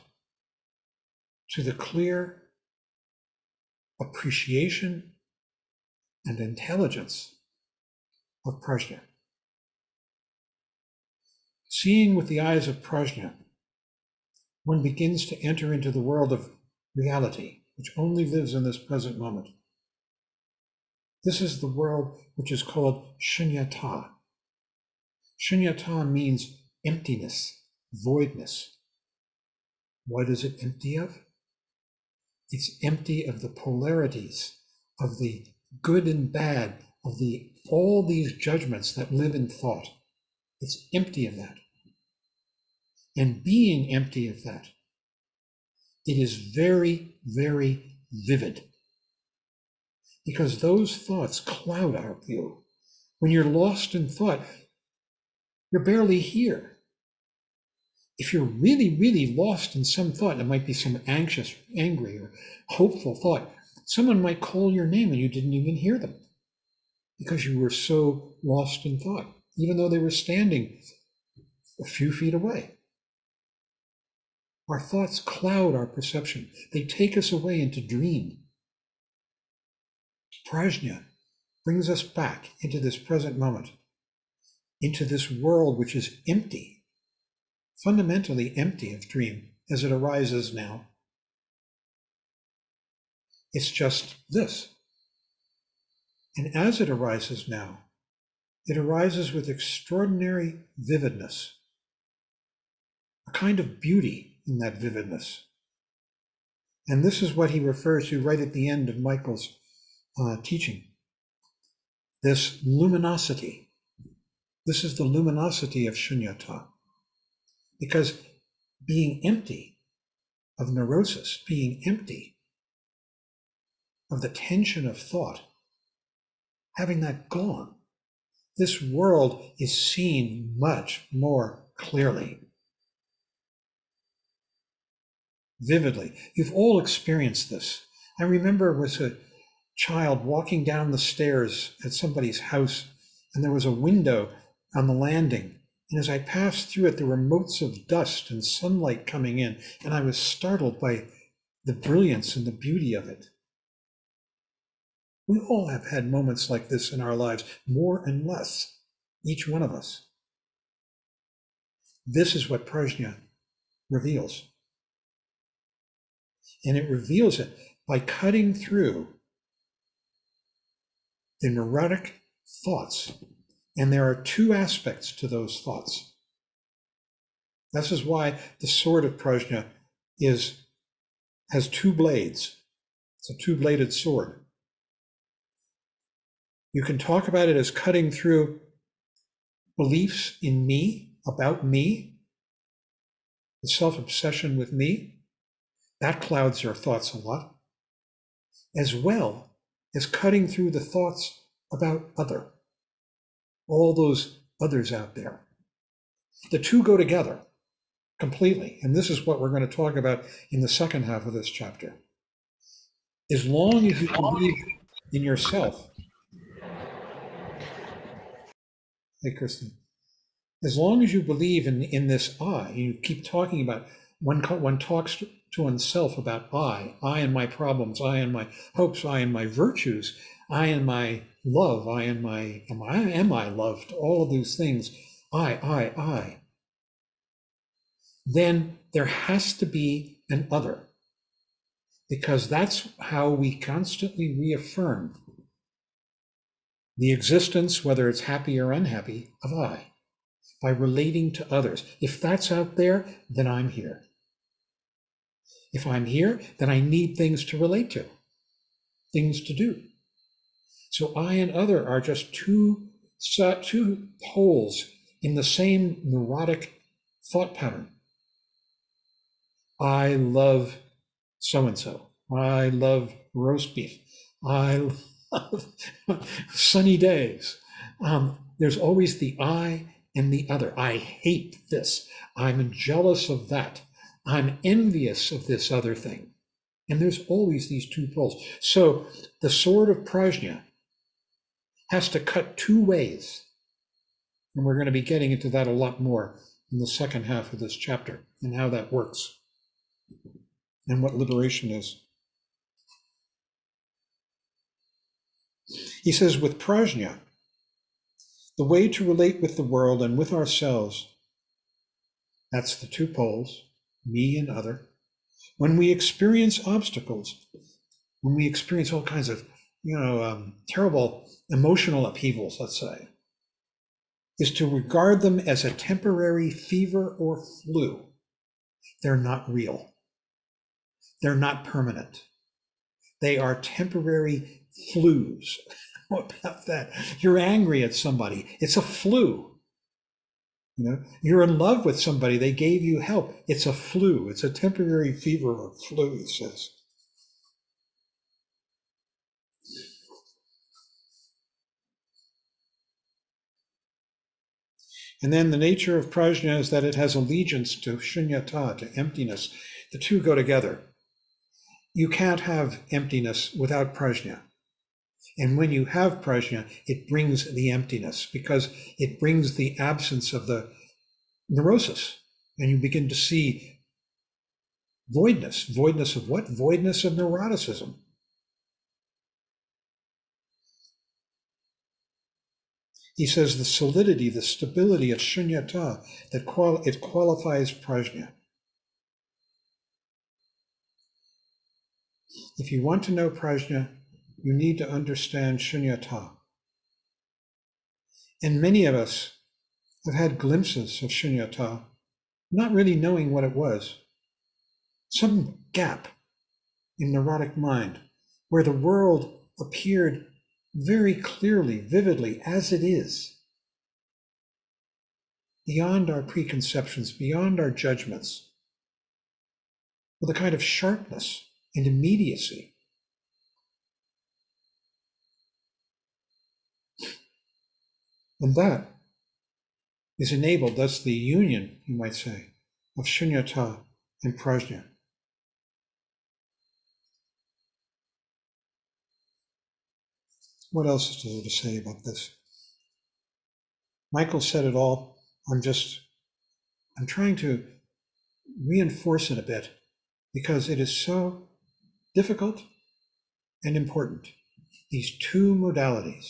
to the clear appreciation and intelligence of prajna. Seeing with the eyes of prajna, one begins to enter into the world of reality, which only lives in this present moment. This is the world which is called shunyata. Shunyata means emptiness, voidness. What is it empty of? It's empty of the polarities, of the good and bad, of the all these judgments that live in thought. It's empty of that. And being empty of that, it is very, very vivid. Because those thoughts cloud our view. When you're lost in thought, you're barely here if you're really, really lost in some thought, it might be some anxious, angry, or hopeful thought, someone might call your name and you didn't even hear them because you were so lost in thought, even though they were standing a few feet away. Our thoughts cloud our perception, they take us away into dream. Prajna brings us back into this present moment, into this world which is empty fundamentally empty of dream as it arises now. It's just this. And as it arises now, it arises with extraordinary vividness, a kind of beauty in that vividness. And this is what he refers to right at the end of Michael's uh, teaching this luminosity. This is the luminosity of shunyata. Because being empty of neurosis, being empty of the tension of thought, having that gone, this world is seen much more clearly, vividly. You've all experienced this. I remember as a child walking down the stairs at somebody's house, and there was a window on the landing and as I passed through it, there were motes of dust and sunlight coming in, and I was startled by the brilliance and the beauty of it. We all have had moments like this in our lives, more and less, each one of us. This is what prajna reveals. And it reveals it by cutting through the neurotic thoughts and there are two aspects to those thoughts. This is why the sword of Prajna is, has two blades. It's a two bladed sword. You can talk about it as cutting through beliefs in me, about me, the self obsession with me. That clouds your thoughts a lot, as well as cutting through the thoughts about other all those others out there. The two go together completely. And this is what we're going to talk about in the second half of this chapter. As long as you believe in yourself, hey, Kristen, as long as you believe in, in this I, you keep talking about, one, one talks to oneself about I, I and my problems, I and my hopes, I and my virtues, I and my love, I and my, am I, am I loved, all of those things, I, I, I. Then there has to be an other, because that's how we constantly reaffirm the existence, whether it's happy or unhappy, of I by relating to others. If that's out there, then I'm here. If I'm here, then I need things to relate to, things to do. So I and other are just two, two poles in the same neurotic thought pattern. I love so and so. I love roast beef. I love sunny days. Um, there's always the I and the other. I hate this. I'm jealous of that. I'm envious of this other thing. And there's always these two poles. So the sword of Prajna has to cut two ways. And we're going to be getting into that a lot more in the second half of this chapter and how that works and what liberation is. He says, with Prajna, the way to relate with the world and with ourselves, that's the two poles, me and other. When we experience obstacles, when we experience all kinds of, you know, um, terrible emotional upheavals, let's say, is to regard them as a temporary fever or flu. They're not real. They're not permanent. They are temporary flus. What about that? You're angry at somebody. It's a flu. You know, you're in love with somebody. They gave you help. It's a flu. It's a temporary fever or flu, he says. And then the nature of prajna is that it has allegiance to shunyata, to emptiness. The two go together. You can't have emptiness without prajna. And when you have prajna, it brings the emptiness because it brings the absence of the neurosis. And you begin to see voidness. Voidness of what? Voidness of neuroticism. He says the solidity, the stability of shunyata, that qual- it qualifies prajna. If you want to know prajna, you need to understand shunyata. And many of us have had glimpses of shunyata, not really knowing what it was. Some gap in neurotic mind where the world appeared very clearly, vividly, as it is, beyond our preconceptions, beyond our judgments, with a kind of sharpness and immediacy And that is enabled, that's the union, you might say, of shunyata and prajna. What else is there to say about this? Michael said it all. I'm just, I'm trying to reinforce it a bit because it is so difficult and important. These two modalities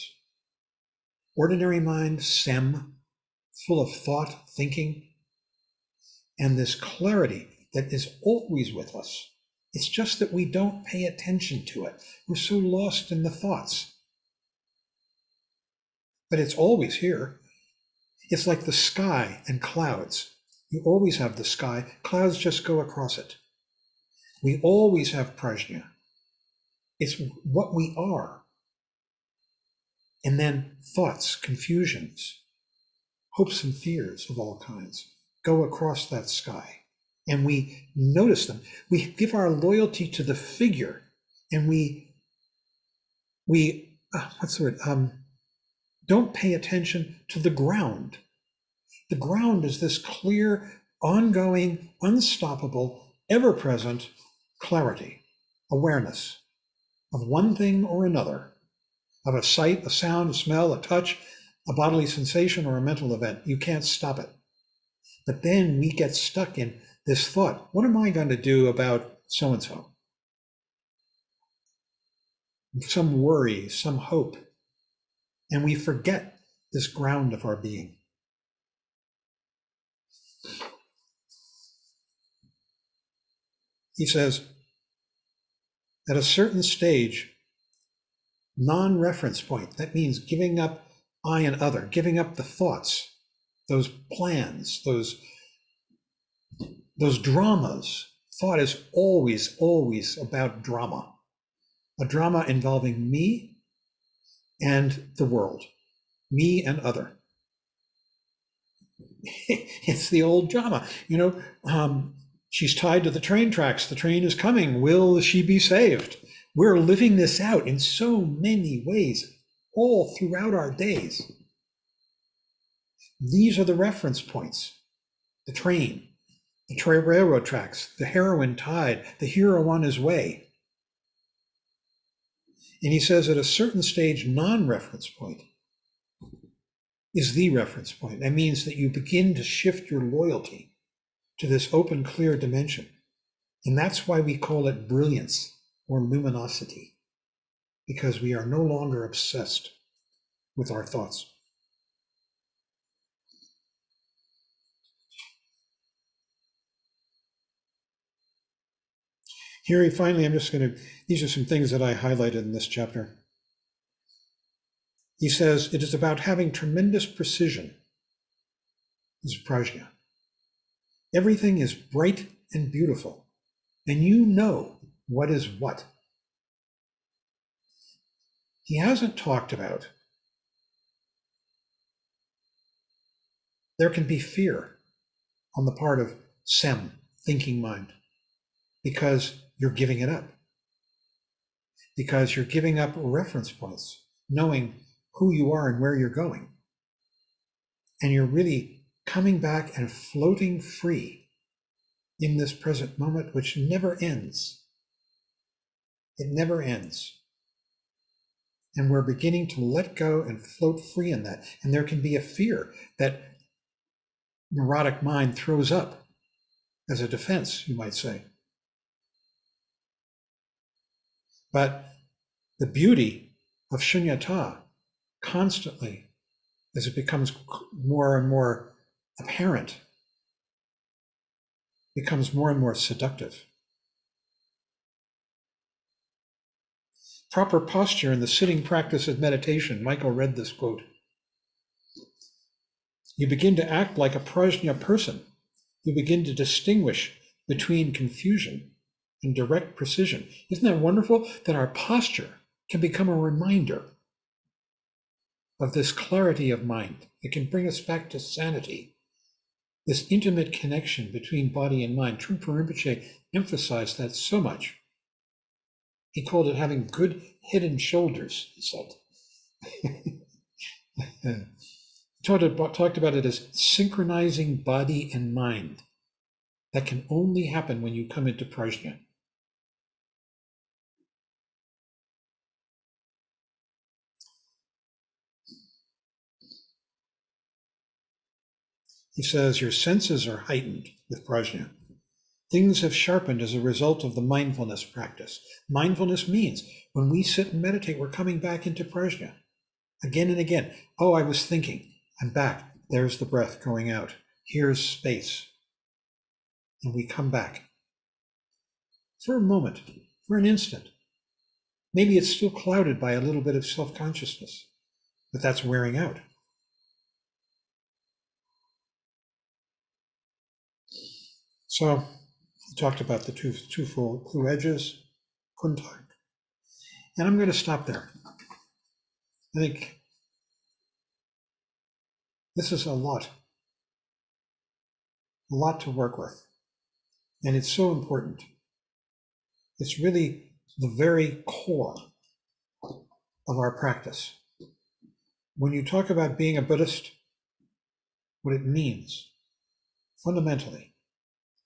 ordinary mind, sem, full of thought, thinking, and this clarity that is always with us. It's just that we don't pay attention to it. We're so lost in the thoughts. But it's always here. It's like the sky and clouds. You always have the sky, clouds just go across it. We always have prajna. It's what we are. And then thoughts, confusions, hopes and fears of all kinds go across that sky. And we notice them. We give our loyalty to the figure and we, we, uh, what's the word? Um, don't pay attention to the ground. The ground is this clear, ongoing, unstoppable, ever present clarity, awareness of one thing or another of a sight, a sound, a smell, a touch, a bodily sensation or a mental event. You can't stop it. But then we get stuck in this thought what am I going to do about so and so? Some worry, some hope. And we forget this ground of our being. He says, at a certain stage, non reference point, that means giving up I and other, giving up the thoughts, those plans, those, those dramas. Thought is always, always about drama, a drama involving me and the world, me and other. it's the old drama. You know, um, She's tied to the train tracks. The train is coming. Will she be saved? We're living this out in so many ways, all throughout our days. These are the reference points the train, the tra- railroad tracks, the heroine tied, the hero on his way. And he says at a certain stage, non reference point is the reference point. That means that you begin to shift your loyalty to this open, clear dimension. And that's why we call it brilliance or luminosity, because we are no longer obsessed with our thoughts. Here, finally, I'm just going to, these are some things that I highlighted in this chapter. He says, it is about having tremendous precision. Is prajna Everything is bright and beautiful, and you know what is what. He hasn't talked about there can be fear on the part of sem, thinking mind, because you're giving it up. Because you're giving up reference points, knowing who you are and where you're going. And you're really coming back and floating free in this present moment, which never ends. It never ends. And we're beginning to let go and float free in that. And there can be a fear that neurotic mind throws up as a defense, you might say. But the beauty of shunyata constantly, as it becomes more and more apparent becomes more and more seductive. Proper posture in the sitting practice of meditation. Michael read this quote. You begin to act like a prajna person. You begin to distinguish between confusion and direct precision. Isn't that wonderful that our posture can become a reminder of this clarity of mind? It can bring us back to sanity this intimate connection between body and mind. Trungpa Rinpoche emphasized that so much. He called it having good head and shoulders, he said. talked, about, talked about it as synchronizing body and mind. That can only happen when you come into prajna. He says, Your senses are heightened with prajna. Things have sharpened as a result of the mindfulness practice. Mindfulness means when we sit and meditate, we're coming back into prajna again and again. Oh, I was thinking. I'm back. There's the breath going out. Here's space. And we come back for a moment, for an instant. Maybe it's still clouded by a little bit of self consciousness, but that's wearing out. So talked about the two twofold clue edges, kuntak. And I'm going to stop there. I think this is a lot, a lot to work with. And it's so important. It's really the very core of our practice. When you talk about being a Buddhist, what it means fundamentally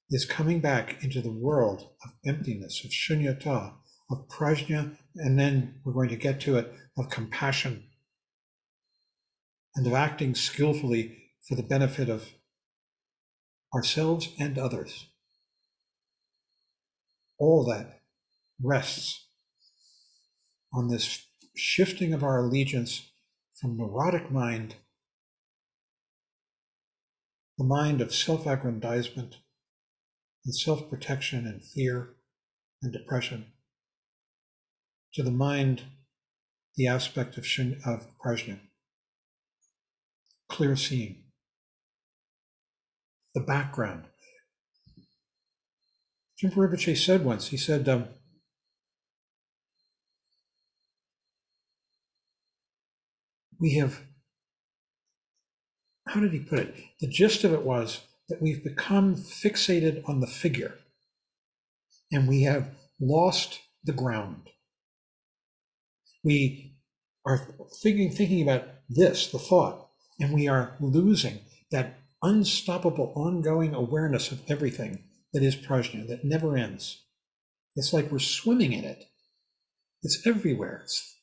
is coming back into the world of emptiness, of shunyata, of prajna, and then we're going to get to it, of compassion. and of acting skillfully for the benefit of ourselves and others. All that rests on this shifting of our allegiance from neurotic mind, the mind of self aggrandizement self protection and fear and depression, to the mind, the aspect of, shun, of prajna, clear seeing, the background. Jim Rinpoche said once, he said, um, we have, how did he put it? The gist of it was that we've become fixated on the figure and we have lost the ground. We are thinking, thinking about this, the thought, and we are losing that unstoppable, ongoing awareness of everything that is prajna, that never ends. It's like we're swimming in it. It's everywhere. It's,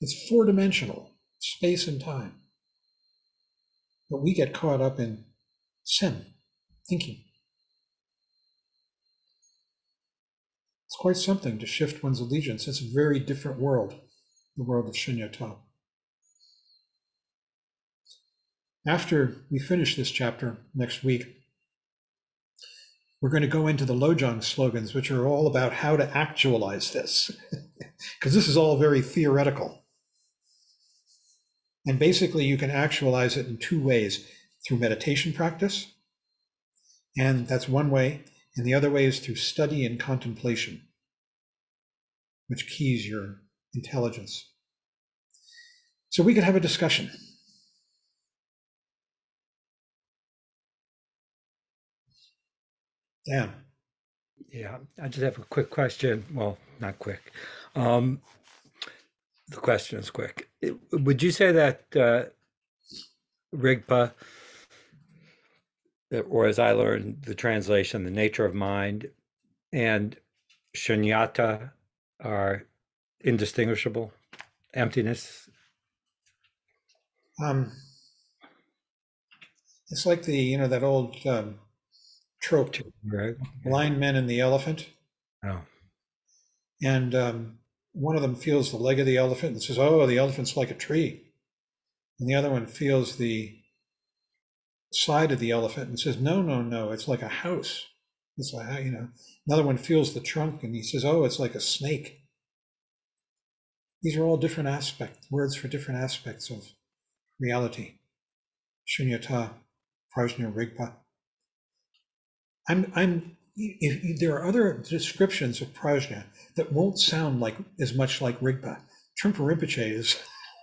it's four dimensional space and time. But we get caught up in sin, thinking. It's quite something to shift one's allegiance. It's a very different world, the world of Shunyata. After we finish this chapter next week, we're going to go into the Lojong slogans, which are all about how to actualize this, because this is all very theoretical. And basically, you can actualize it in two ways through meditation practice, and that's one way, and the other way is through study and contemplation, which keys your intelligence. So we could have a discussion. Dan. Yeah, I just have a quick question. Well, not quick. Um, the question is quick. Would you say that uh, Rigpa, or as I learned the translation, the nature of mind, and shunyata are indistinguishable? Emptiness? Um, it's like the, you know, that old um, trope, Right? blind men and the elephant. Oh, And um, one of them feels the leg of the elephant and says, Oh, the elephant's like a tree. And the other one feels the side of the elephant and says, No, no, no, it's like a house. It's like, you know, another one feels the trunk and he says, Oh, it's like a snake. These are all different aspects, words for different aspects of reality. Shunyata, Prajna, Rigpa. I'm, I'm, if, if there are other descriptions of prajna that won't sound like as much like Rigpa. Trungpa Rinpoche is,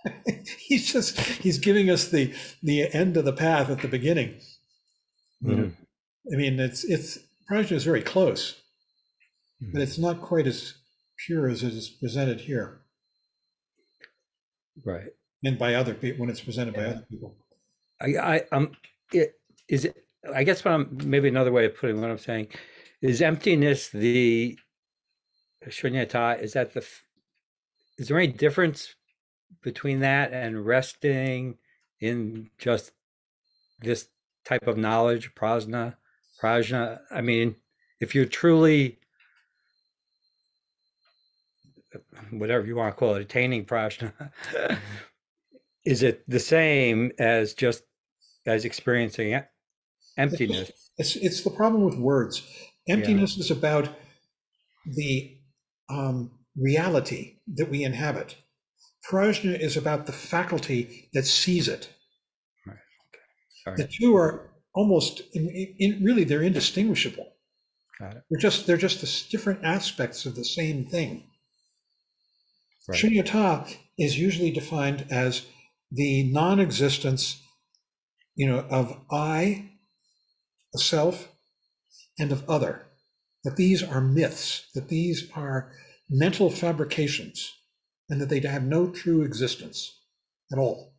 he's just, he's giving us the, the end of the path at the beginning. Mm, I mean, it's, it's, prajna is very close, but mm, it's not quite as pure as it is presented here right. and by other people, when it's presented by other people. I, I, um, it, is it, I guess what I'm, maybe another way of putting what I'm saying, is emptiness the shunyata, is that the, is there any difference between that and resting in just this type of knowledge, prajna, prajna? I mean, if you're truly, whatever you want to call it, attaining prajna, is it the same as just as experiencing emptiness? It's, it's the problem with words. Emptiness is about the um, reality that we inhabit. Prajna is about the faculty that sees it. Sorry, The two are almost, in, in, really, they're indistinguishable. got it. They're just, they're just the different aspects of the same thing. Right. Shunyata is usually defined as the non-existence, you know, of I, the self, and of other. That these are myths, that these are mental fabrications, and that they have no true existence at all.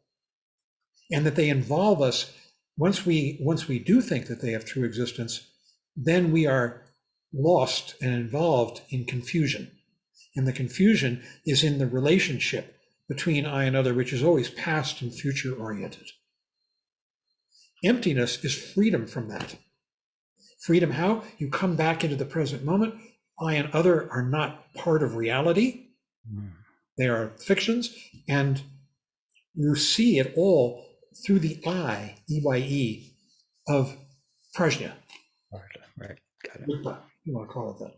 And that they involve us once we once we do think that they have true existence, then we are lost and involved in confusion. And the confusion is in the relationship between I and other, which is always past and future oriented. Emptiness is freedom from that. Freedom, how? You come back into the present moment. I and other are not part of reality, Mm. They are fictions, and you see it all through the eye, E Y E, of Prajna. Right, right, got it. Rupa, You want to call it that?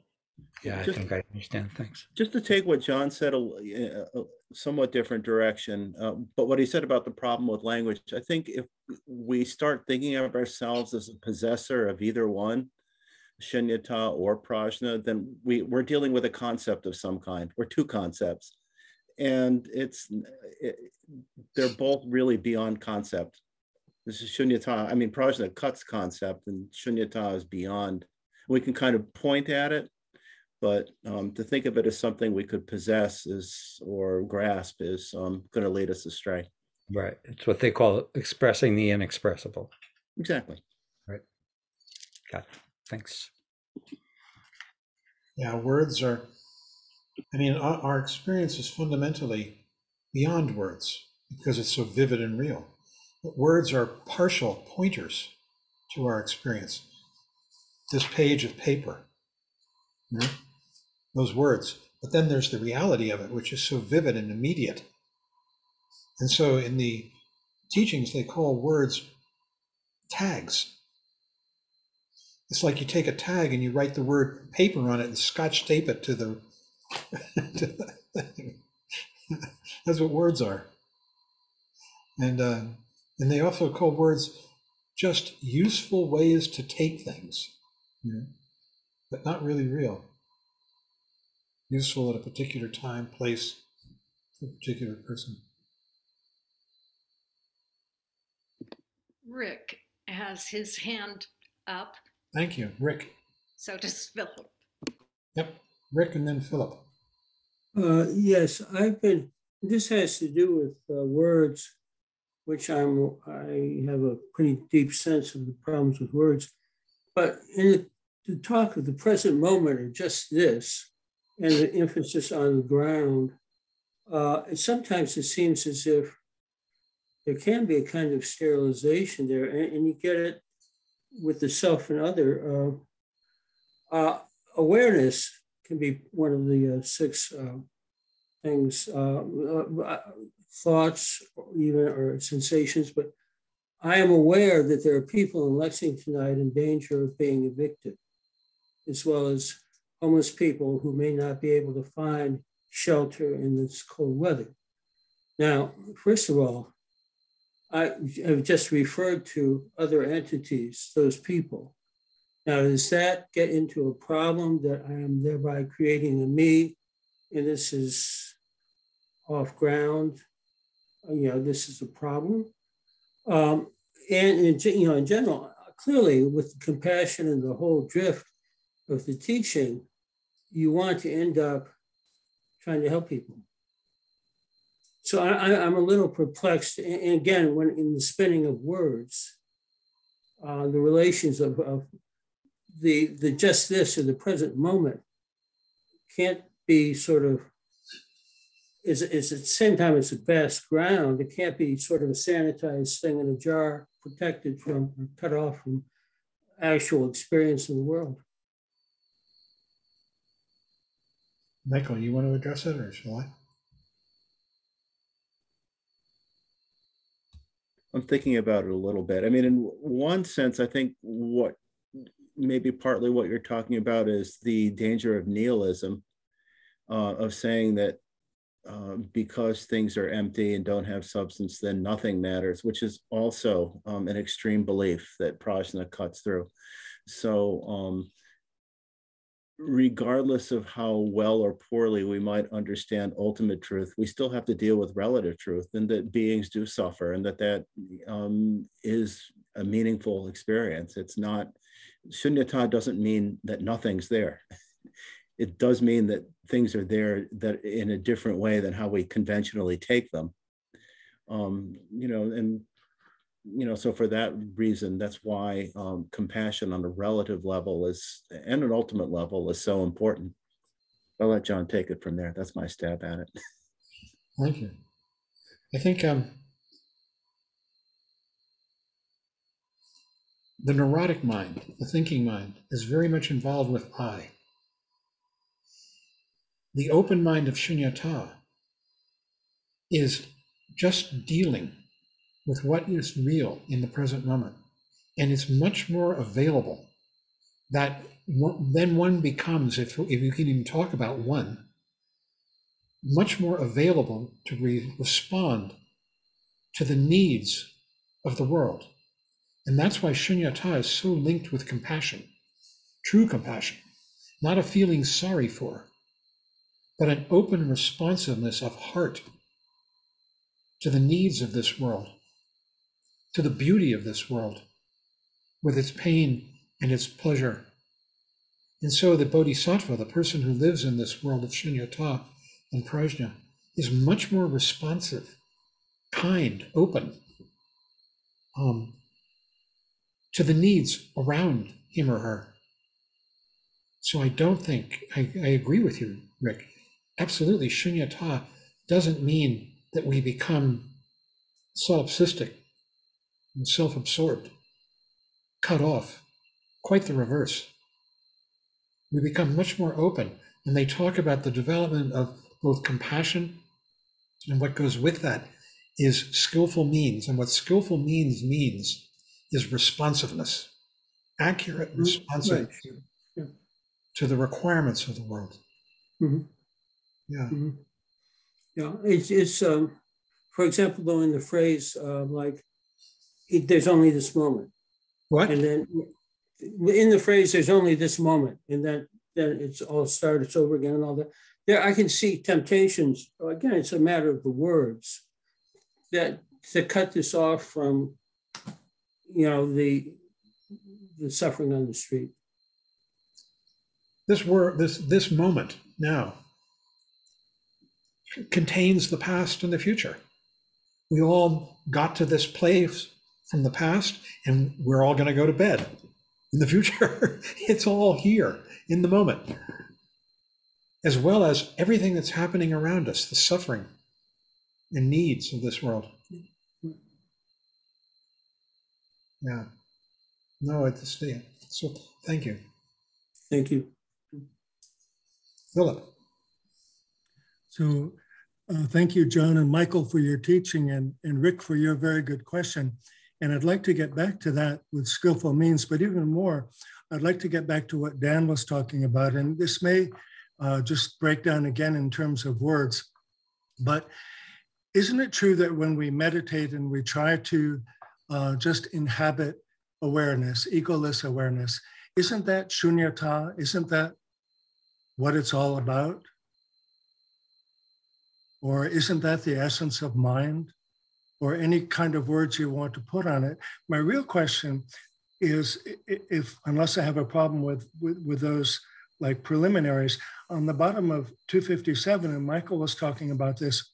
Yeah, I think I understand. Thanks. Just to take what John said, a somewhat different direction, uh, but what he said about the problem with language, I think if we start thinking of ourselves as a possessor of either one, Shunyata or Prajna, then we, we're dealing with a concept of some kind, or two concepts. And it's, it- they're both really beyond concept. This is Shunyata, I mean, Prajna cuts concept and Shunyata is beyond. We can kind of point at it, but um, to think of it as something we could possess is or grasp is um, going to lead us astray. Right. It's what they call expressing the inexpressible. Exactly. Right. Got it. Thanks. Yeah, words are, I mean, our, our experience is fundamentally beyond words because it's so vivid and real. But words are partial pointers to our experience. This page of paper, you know, those words. But then there's the reality of it, which is so vivid and immediate. And so in the teachings, they call words tags. It's like you take a tag and you write the word paper on it and scotch tape it to the. To the thing. That's what words are. And uh, and they also call words just useful ways to take things, you know, but not really real. Useful at a particular time, place, for a particular person. Rick has his hand up, Thank you, Rick. so does Philip. Yep, Rick and then Philip. Uh, yes, I've been, this has to do with uh, words, which I'm, I have a pretty deep sense of the problems with words. But in the, the talk of the present moment or just this, and the emphasis on the ground, uh, sometimes it seems as if there can be a kind of sterilization there, and, and you get it with the self and other. Uh, uh, awareness can be one of the uh, six uh, things, uh, uh, thoughts, even or sensations. But I am aware that there are people in Lexington tonight in danger of being evicted, as well as homeless people who may not be able to find shelter in this cold weather. Now, first of all, I have just referred to other entities, those people. Now, does that get into a problem that I am thereby creating a me, and this is off ground? Uh, You know, this is a problem. Um, and in, you know, in general, clearly, with compassion and the whole drift of the teaching, you want to end up trying to help people. So I, I'm a little perplexed. And and again, when in the spinning of words, uh, the relations of, of the the just this or the present moment can't be sort of is is at the same time it's a vast ground. It can't be sort of a sanitized thing in a jar, protected from or cut off from actual experience in the world. Michael, you want to address it or shall I? I'm thinking about it a little bit. I mean, in one sense, I think what maybe partly what you're talking about is the danger of nihilism, uh, of saying that uh, because things are empty and don't have substance, then nothing matters, which is also um, an extreme belief that Prajna cuts through. So, um, regardless of how well or poorly we might understand ultimate truth, we still have to deal with relative truth and that beings do suffer and that that um, is a meaningful experience. It's not, shunyata doesn't mean that nothing's there. It does mean that things are there that in a different way than how we conventionally take them. Um, you know, and you know, so for that reason, that's why um, compassion on a relative level is, and an ultimate level is so important. I'll let John take it from there. That's my stab at it. Thank you. I think um, the neurotic mind, the thinking mind, is very much involved with I. The open mind of shunyata is just dealing with what is real in the present moment. And it's much more available that then one becomes, if, if you can even talk about one, much more available to re- respond to the needs of the world. And that's why shunyata is so linked with compassion, true compassion, not a feeling sorry for, but an open responsiveness of heart to the needs of this world, to the beauty of this world, with its pain and its pleasure. And so the bodhisattva, the person who lives in this world of shunyata and prajna, is much more responsive, kind, open um, to the needs around him or her. So I don't think, I, I agree with you, Rick. Absolutely, shunyata doesn't mean that we become solipsistic and self absorbed, cut off. Quite the reverse. We become much more open, and they talk about the development of both compassion and what goes with that is skillful means. And what skillful means means is responsiveness, accurate responsiveness Yeah. to the requirements of the world. Mhm. Yeah. Mhm. Yeah, it's, it's, um, for example, though, in the phrase, uh, like, it, there's only this moment. What? And then in the phrase, there's only this moment, and then, then it's all start, it's over again and all that. There, I can see temptations, again, it's a matter of the words, that to cut this off from, you know, the, the suffering on the street. this word this this moment now contains the past and the future. We all got to this place from the past and we're all going to go to bed in the future. It's all here in the moment. As well as everything that's happening around us the suffering and needs of this world yeah no it's yeah. so thank you Thank you. philip So uh, thank you, John and Michael, for your teaching and, and Rick for your very good question. And I'd like to get back to that with skillful means, but even more, I'd like to get back to what Dan was talking about. And this may uh, just break down again in terms of words, but isn't it true that when we meditate and we try to uh, just inhabit awareness, egoless awareness, isn't that shunyata? Isn't that what it's all about? Or isn't that the essence of mind? Or any kind of words you want to put on it? My real question is if, unless I have a problem with, with, with those like preliminaries, on the bottom of 257, and Michael was talking about this,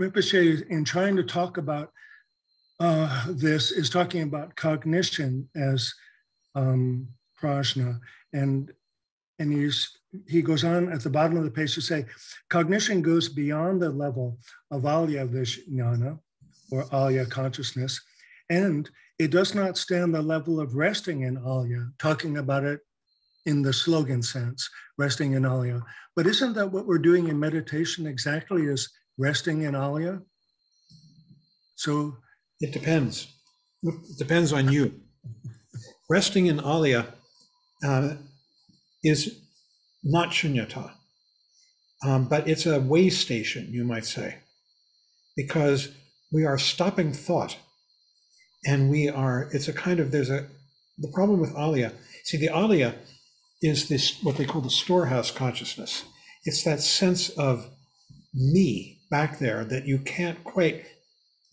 Rinpoche, in trying to talk about uh, this, is talking about cognition as um, prajna. And, and he's he goes on at the bottom of the page to say, cognition goes beyond the level of alaya vijnana or alaya consciousness, and it does not stand the level of resting in alaya, talking about it in the slogan sense, resting in alaya. But isn't that what we're doing in meditation exactly is resting in alaya? So It depends. It depends on you. Resting in Alaya uh, is not shunyata, um, but it's a way station, you might say, because we are stopping thought, and we are. It's a kind of there's a the problem with Alaya. See, the Alaya is this what they call the storehouse consciousness. It's that sense of me back there that you can't quite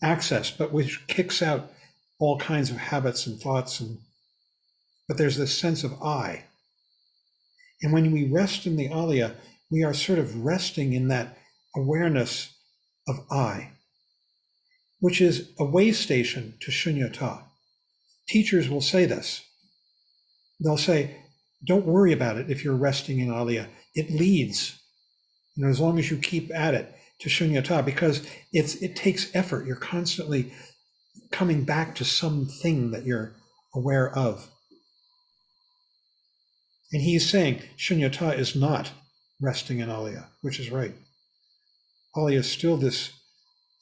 access, but which kicks out all kinds of habits and thoughts and but there's this sense of I. And when we rest in the Alaya, we are sort of resting in that awareness of I, which is a way station to shunyata. Teachers will say this. They'll say, don't worry about it if you're resting in Alaya. It leads. Know, as long as you keep at it, to shunyata because it's it takes effort. You're constantly coming back to something that you're aware of. And he's saying shunyata is not resting in alaya, which is right. Alaya is still this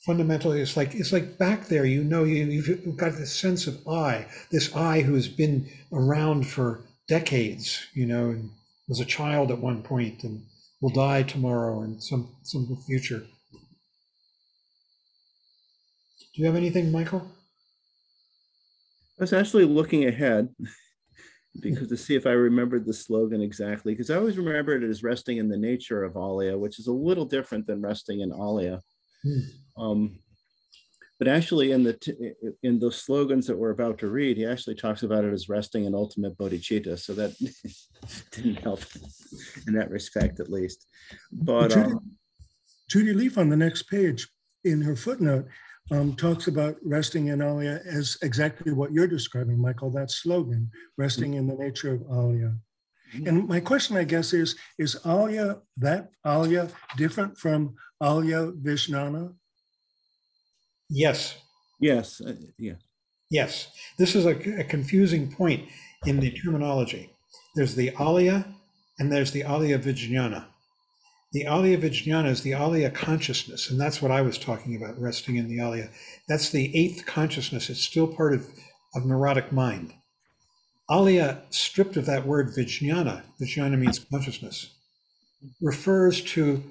fundamentally it's like it's like back there you know you, you've got this sense of i this i who has been around for decades you know and was a child at one point and will die tomorrow and some some future do you have anything michael I was actually looking ahead because to see if I remembered the slogan exactly, because I always remembered it as resting in the nature of Alaya, which is a little different than resting in Alaya. Hmm. Um, but actually, in the t- in those slogans that we're about to read, he actually talks about it as resting in ultimate bodhicitta. So that didn't help in that respect, at least. But Judy, um, Judy Lief on the next page in her footnote um, talks about resting in Alaya as exactly what you're describing, Michael, that slogan, resting in the nature of Alaya. And my question, I guess, is, is Alaya, that Alaya different from Alaya Vijnana? Yes. Yes, uh, yeah, yes. This is a, a confusing point in the terminology. There's the alaya and there's the alaya vijnana. The alaya vijnana is the alaya consciousness and that's what i was talking about resting in the alaya. that's the eighth consciousness. It's still part of, of neurotic mind. Alaya, stripped of that word vijnana vijnana means consciousness refers to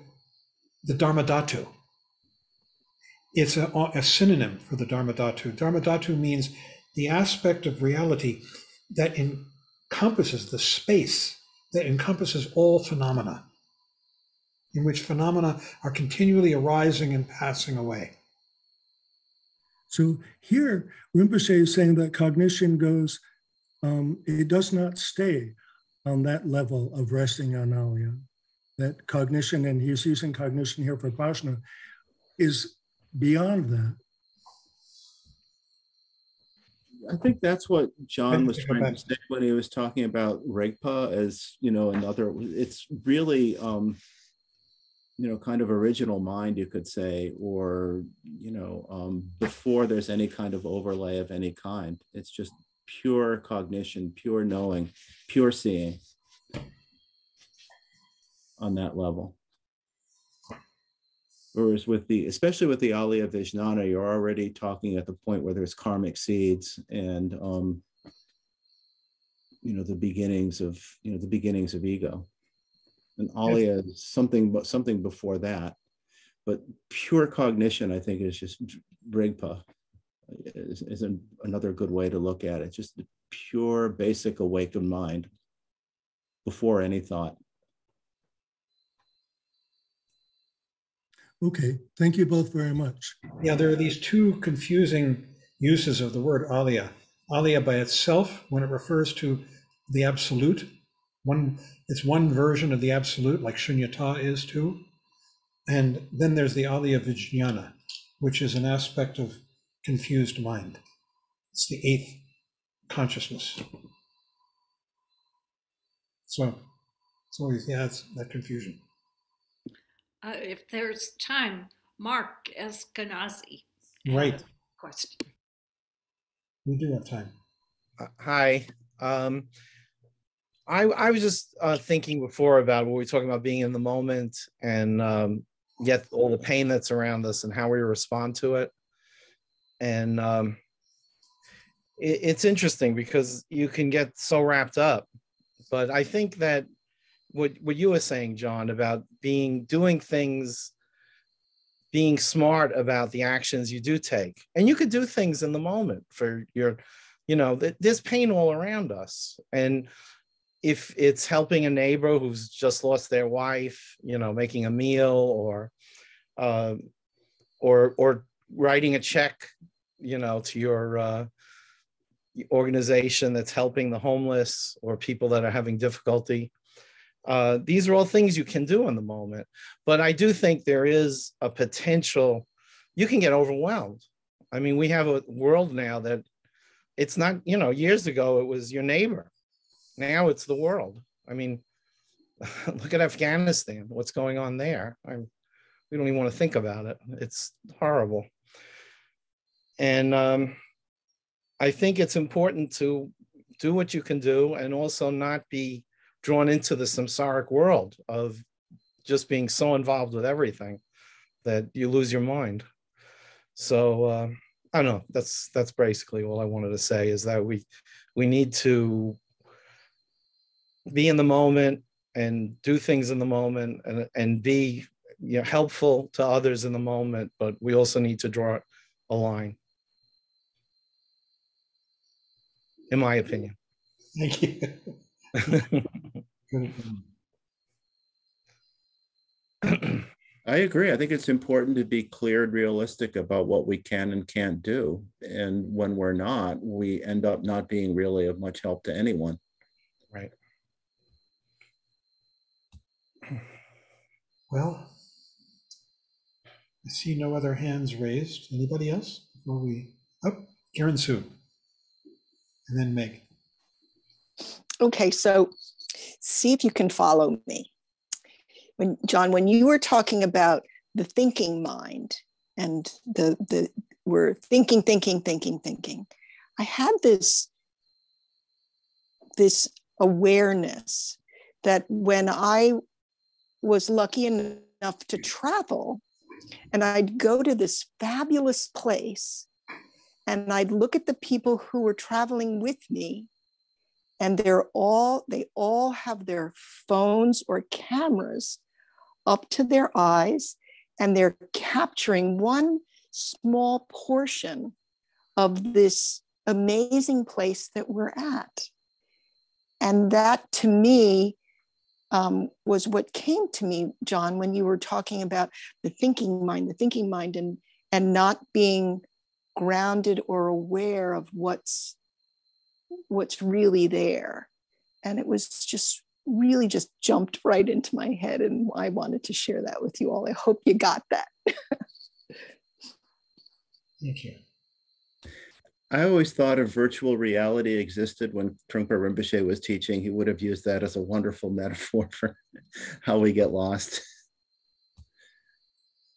the dharmadhatu it's a, a synonym for the dharmadhatu dharmadhatu means the aspect of reality that encompasses the space that encompasses all phenomena in which phenomena are continually arising and passing away. So here, Rinpoche is saying that cognition goes, um, it does not stay on that level of resting on Alaya. That cognition, and he's using cognition here for Prajna, is beyond that. I think that's what John was trying to say when he was talking about Rigpa as, you know, another, it's really, um, you know, kind of original mind, you could say, or, you know, um, before there's any kind of overlay of any kind. It's just pure cognition, pure knowing, pure seeing on that level. Whereas with the, especially with the Alaya Vijnana, you're already talking at the point where there's karmic seeds and, um, you know, the beginnings of, you know, the beginnings of ego. And Alaya is something, but something before that. But pure cognition, I think, is just Rigpa, is, is an- another good way to look at it. Just the pure, basic awakened mind before any thought. Okay, thank you both very much. Yeah, there are these two confusing uses of the word alaya. Alaya by itself, when it refers to the absolute, one it's one version of the absolute, like shunyata is too. And then there's the alaya vijnana, which is an aspect of confused mind. It's the eighth consciousness. So it's always, yeah, it's that confusion. Uh, if there's time, Mark Eskenazi. Right. Question. We do have time. Uh, Hi. Um, I I was just uh, thinking before about what we were talking about being in the moment and um, yet all the pain that's around us and how we respond to it. And um, it, it's interesting because you can get so wrapped up. But I think that what what you were saying, John, about being doing things, being smart about the actions you do take, and you could do things in the moment for your you know th- there's pain all around us. And if it's helping a neighbor who's just lost their wife you know making a meal or uh, or or writing a check you know to your uh, organization that's helping the homeless or people that are having difficulty uh, these are all things you can do in the moment but i do think there is a potential you can get overwhelmed. I mean we have a world now that it's not you know years ago it was your neighbor. Now it's the world. I mean look at afghanistan. What's going on there? I'm, we don't even want to think about it. It's horrible. And um, I think it's important to do what you can do and also not be drawn into the samsaric world of just being so involved with everything that you lose your mind. So uh, I don't know. That's that's basically all I wanted to say is that we we need to be in the moment and do things in the moment and, and be you know, helpful to others in the moment, but we also need to draw a line. In my opinion. Thank you. Good. I agree. I think it's important to be clear and realistic about what we can and can't do. And when we're not, we end up not being really of much help to anyone. Right. Well, I see no other hands raised. Anybody else before we, oh, Karen Sue. And then Meg. Okay, so see if you can follow me. When John, when you were talking about the thinking mind and the the we're thinking, thinking, thinking, thinking, I had this this awareness that when I was lucky enough to travel and I'd go to this fabulous place and I'd look at the people who were traveling with me and they're all they all have their phones or cameras up to their eyes and they're capturing one small portion of this amazing place that we're at. And that to me um, was what came to me john when you were talking about the thinking mind the thinking mind and and not being grounded or aware of what's what's really there and it was just really just jumped right into my head and i wanted to share that with you all i hope you got that Thank you. I always thought if virtual reality existed when Trungpa Rinpoche was teaching, he would have used that as a wonderful metaphor for how we get lost.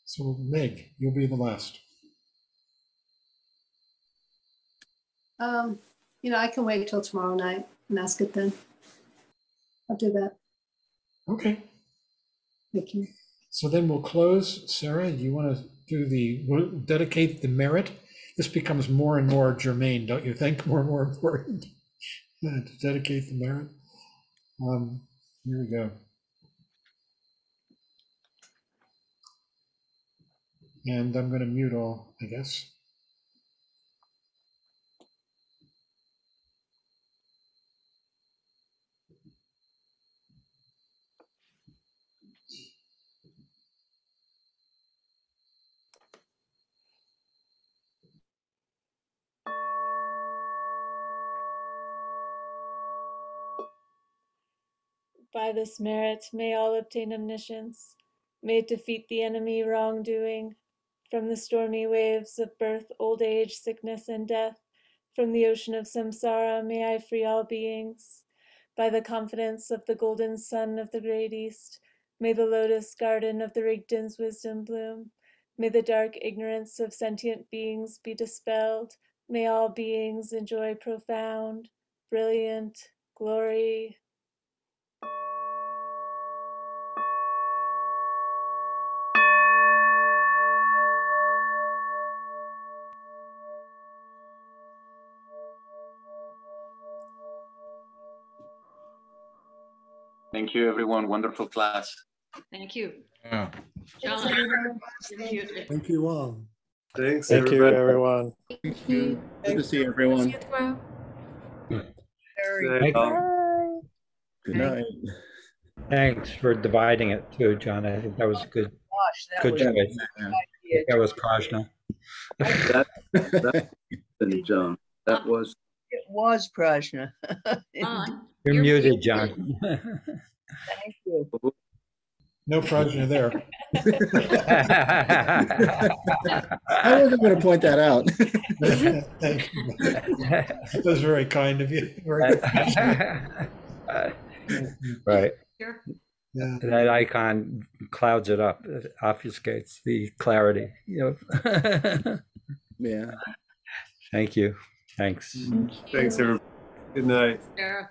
So Meg, you'll be the last. Um, you know, I can wait till tomorrow night and ask it then. I'll do that. Okay, Thank you. so then we'll close. Sarah, do you want to do the, we'll dedicate the merit? This becomes more and more germane, don't you think? More and more important. Yeah, To dedicate the merit. Um, Here we go. And I'm going to mute all, I guess. By this merit may all obtain omniscience, may defeat the enemy wrongdoing. From the stormy waves of birth, old age, sickness, and death, from the ocean of samsara, may I free all beings. By the confidence of the golden sun of the great east, may the lotus garden of the Rigden's wisdom bloom. May the dark ignorance of sentient beings be dispelled. May all beings enjoy profound, brilliant glory. Thank you, everyone. Wonderful class. Thank you. Yeah. John, you're. Thank you all. Thanks, Thank you, everyone. Thank you. Good to see everyone. Thank- Good night. Thanks for dividing it too, John. I think that was good. Good choice. That was Prajna. That, that, John, that was, It was Prajna. You're You're muted, muted. John. Thank you. No prajna there. I wasn't going to point that out. Thank you. That was very kind of you. Right. Here. Yeah. that icon clouds it up, it obfuscates the clarity, you know. Yeah. Thank you. Thanks. Thanks, everybody. Good night. Sarah.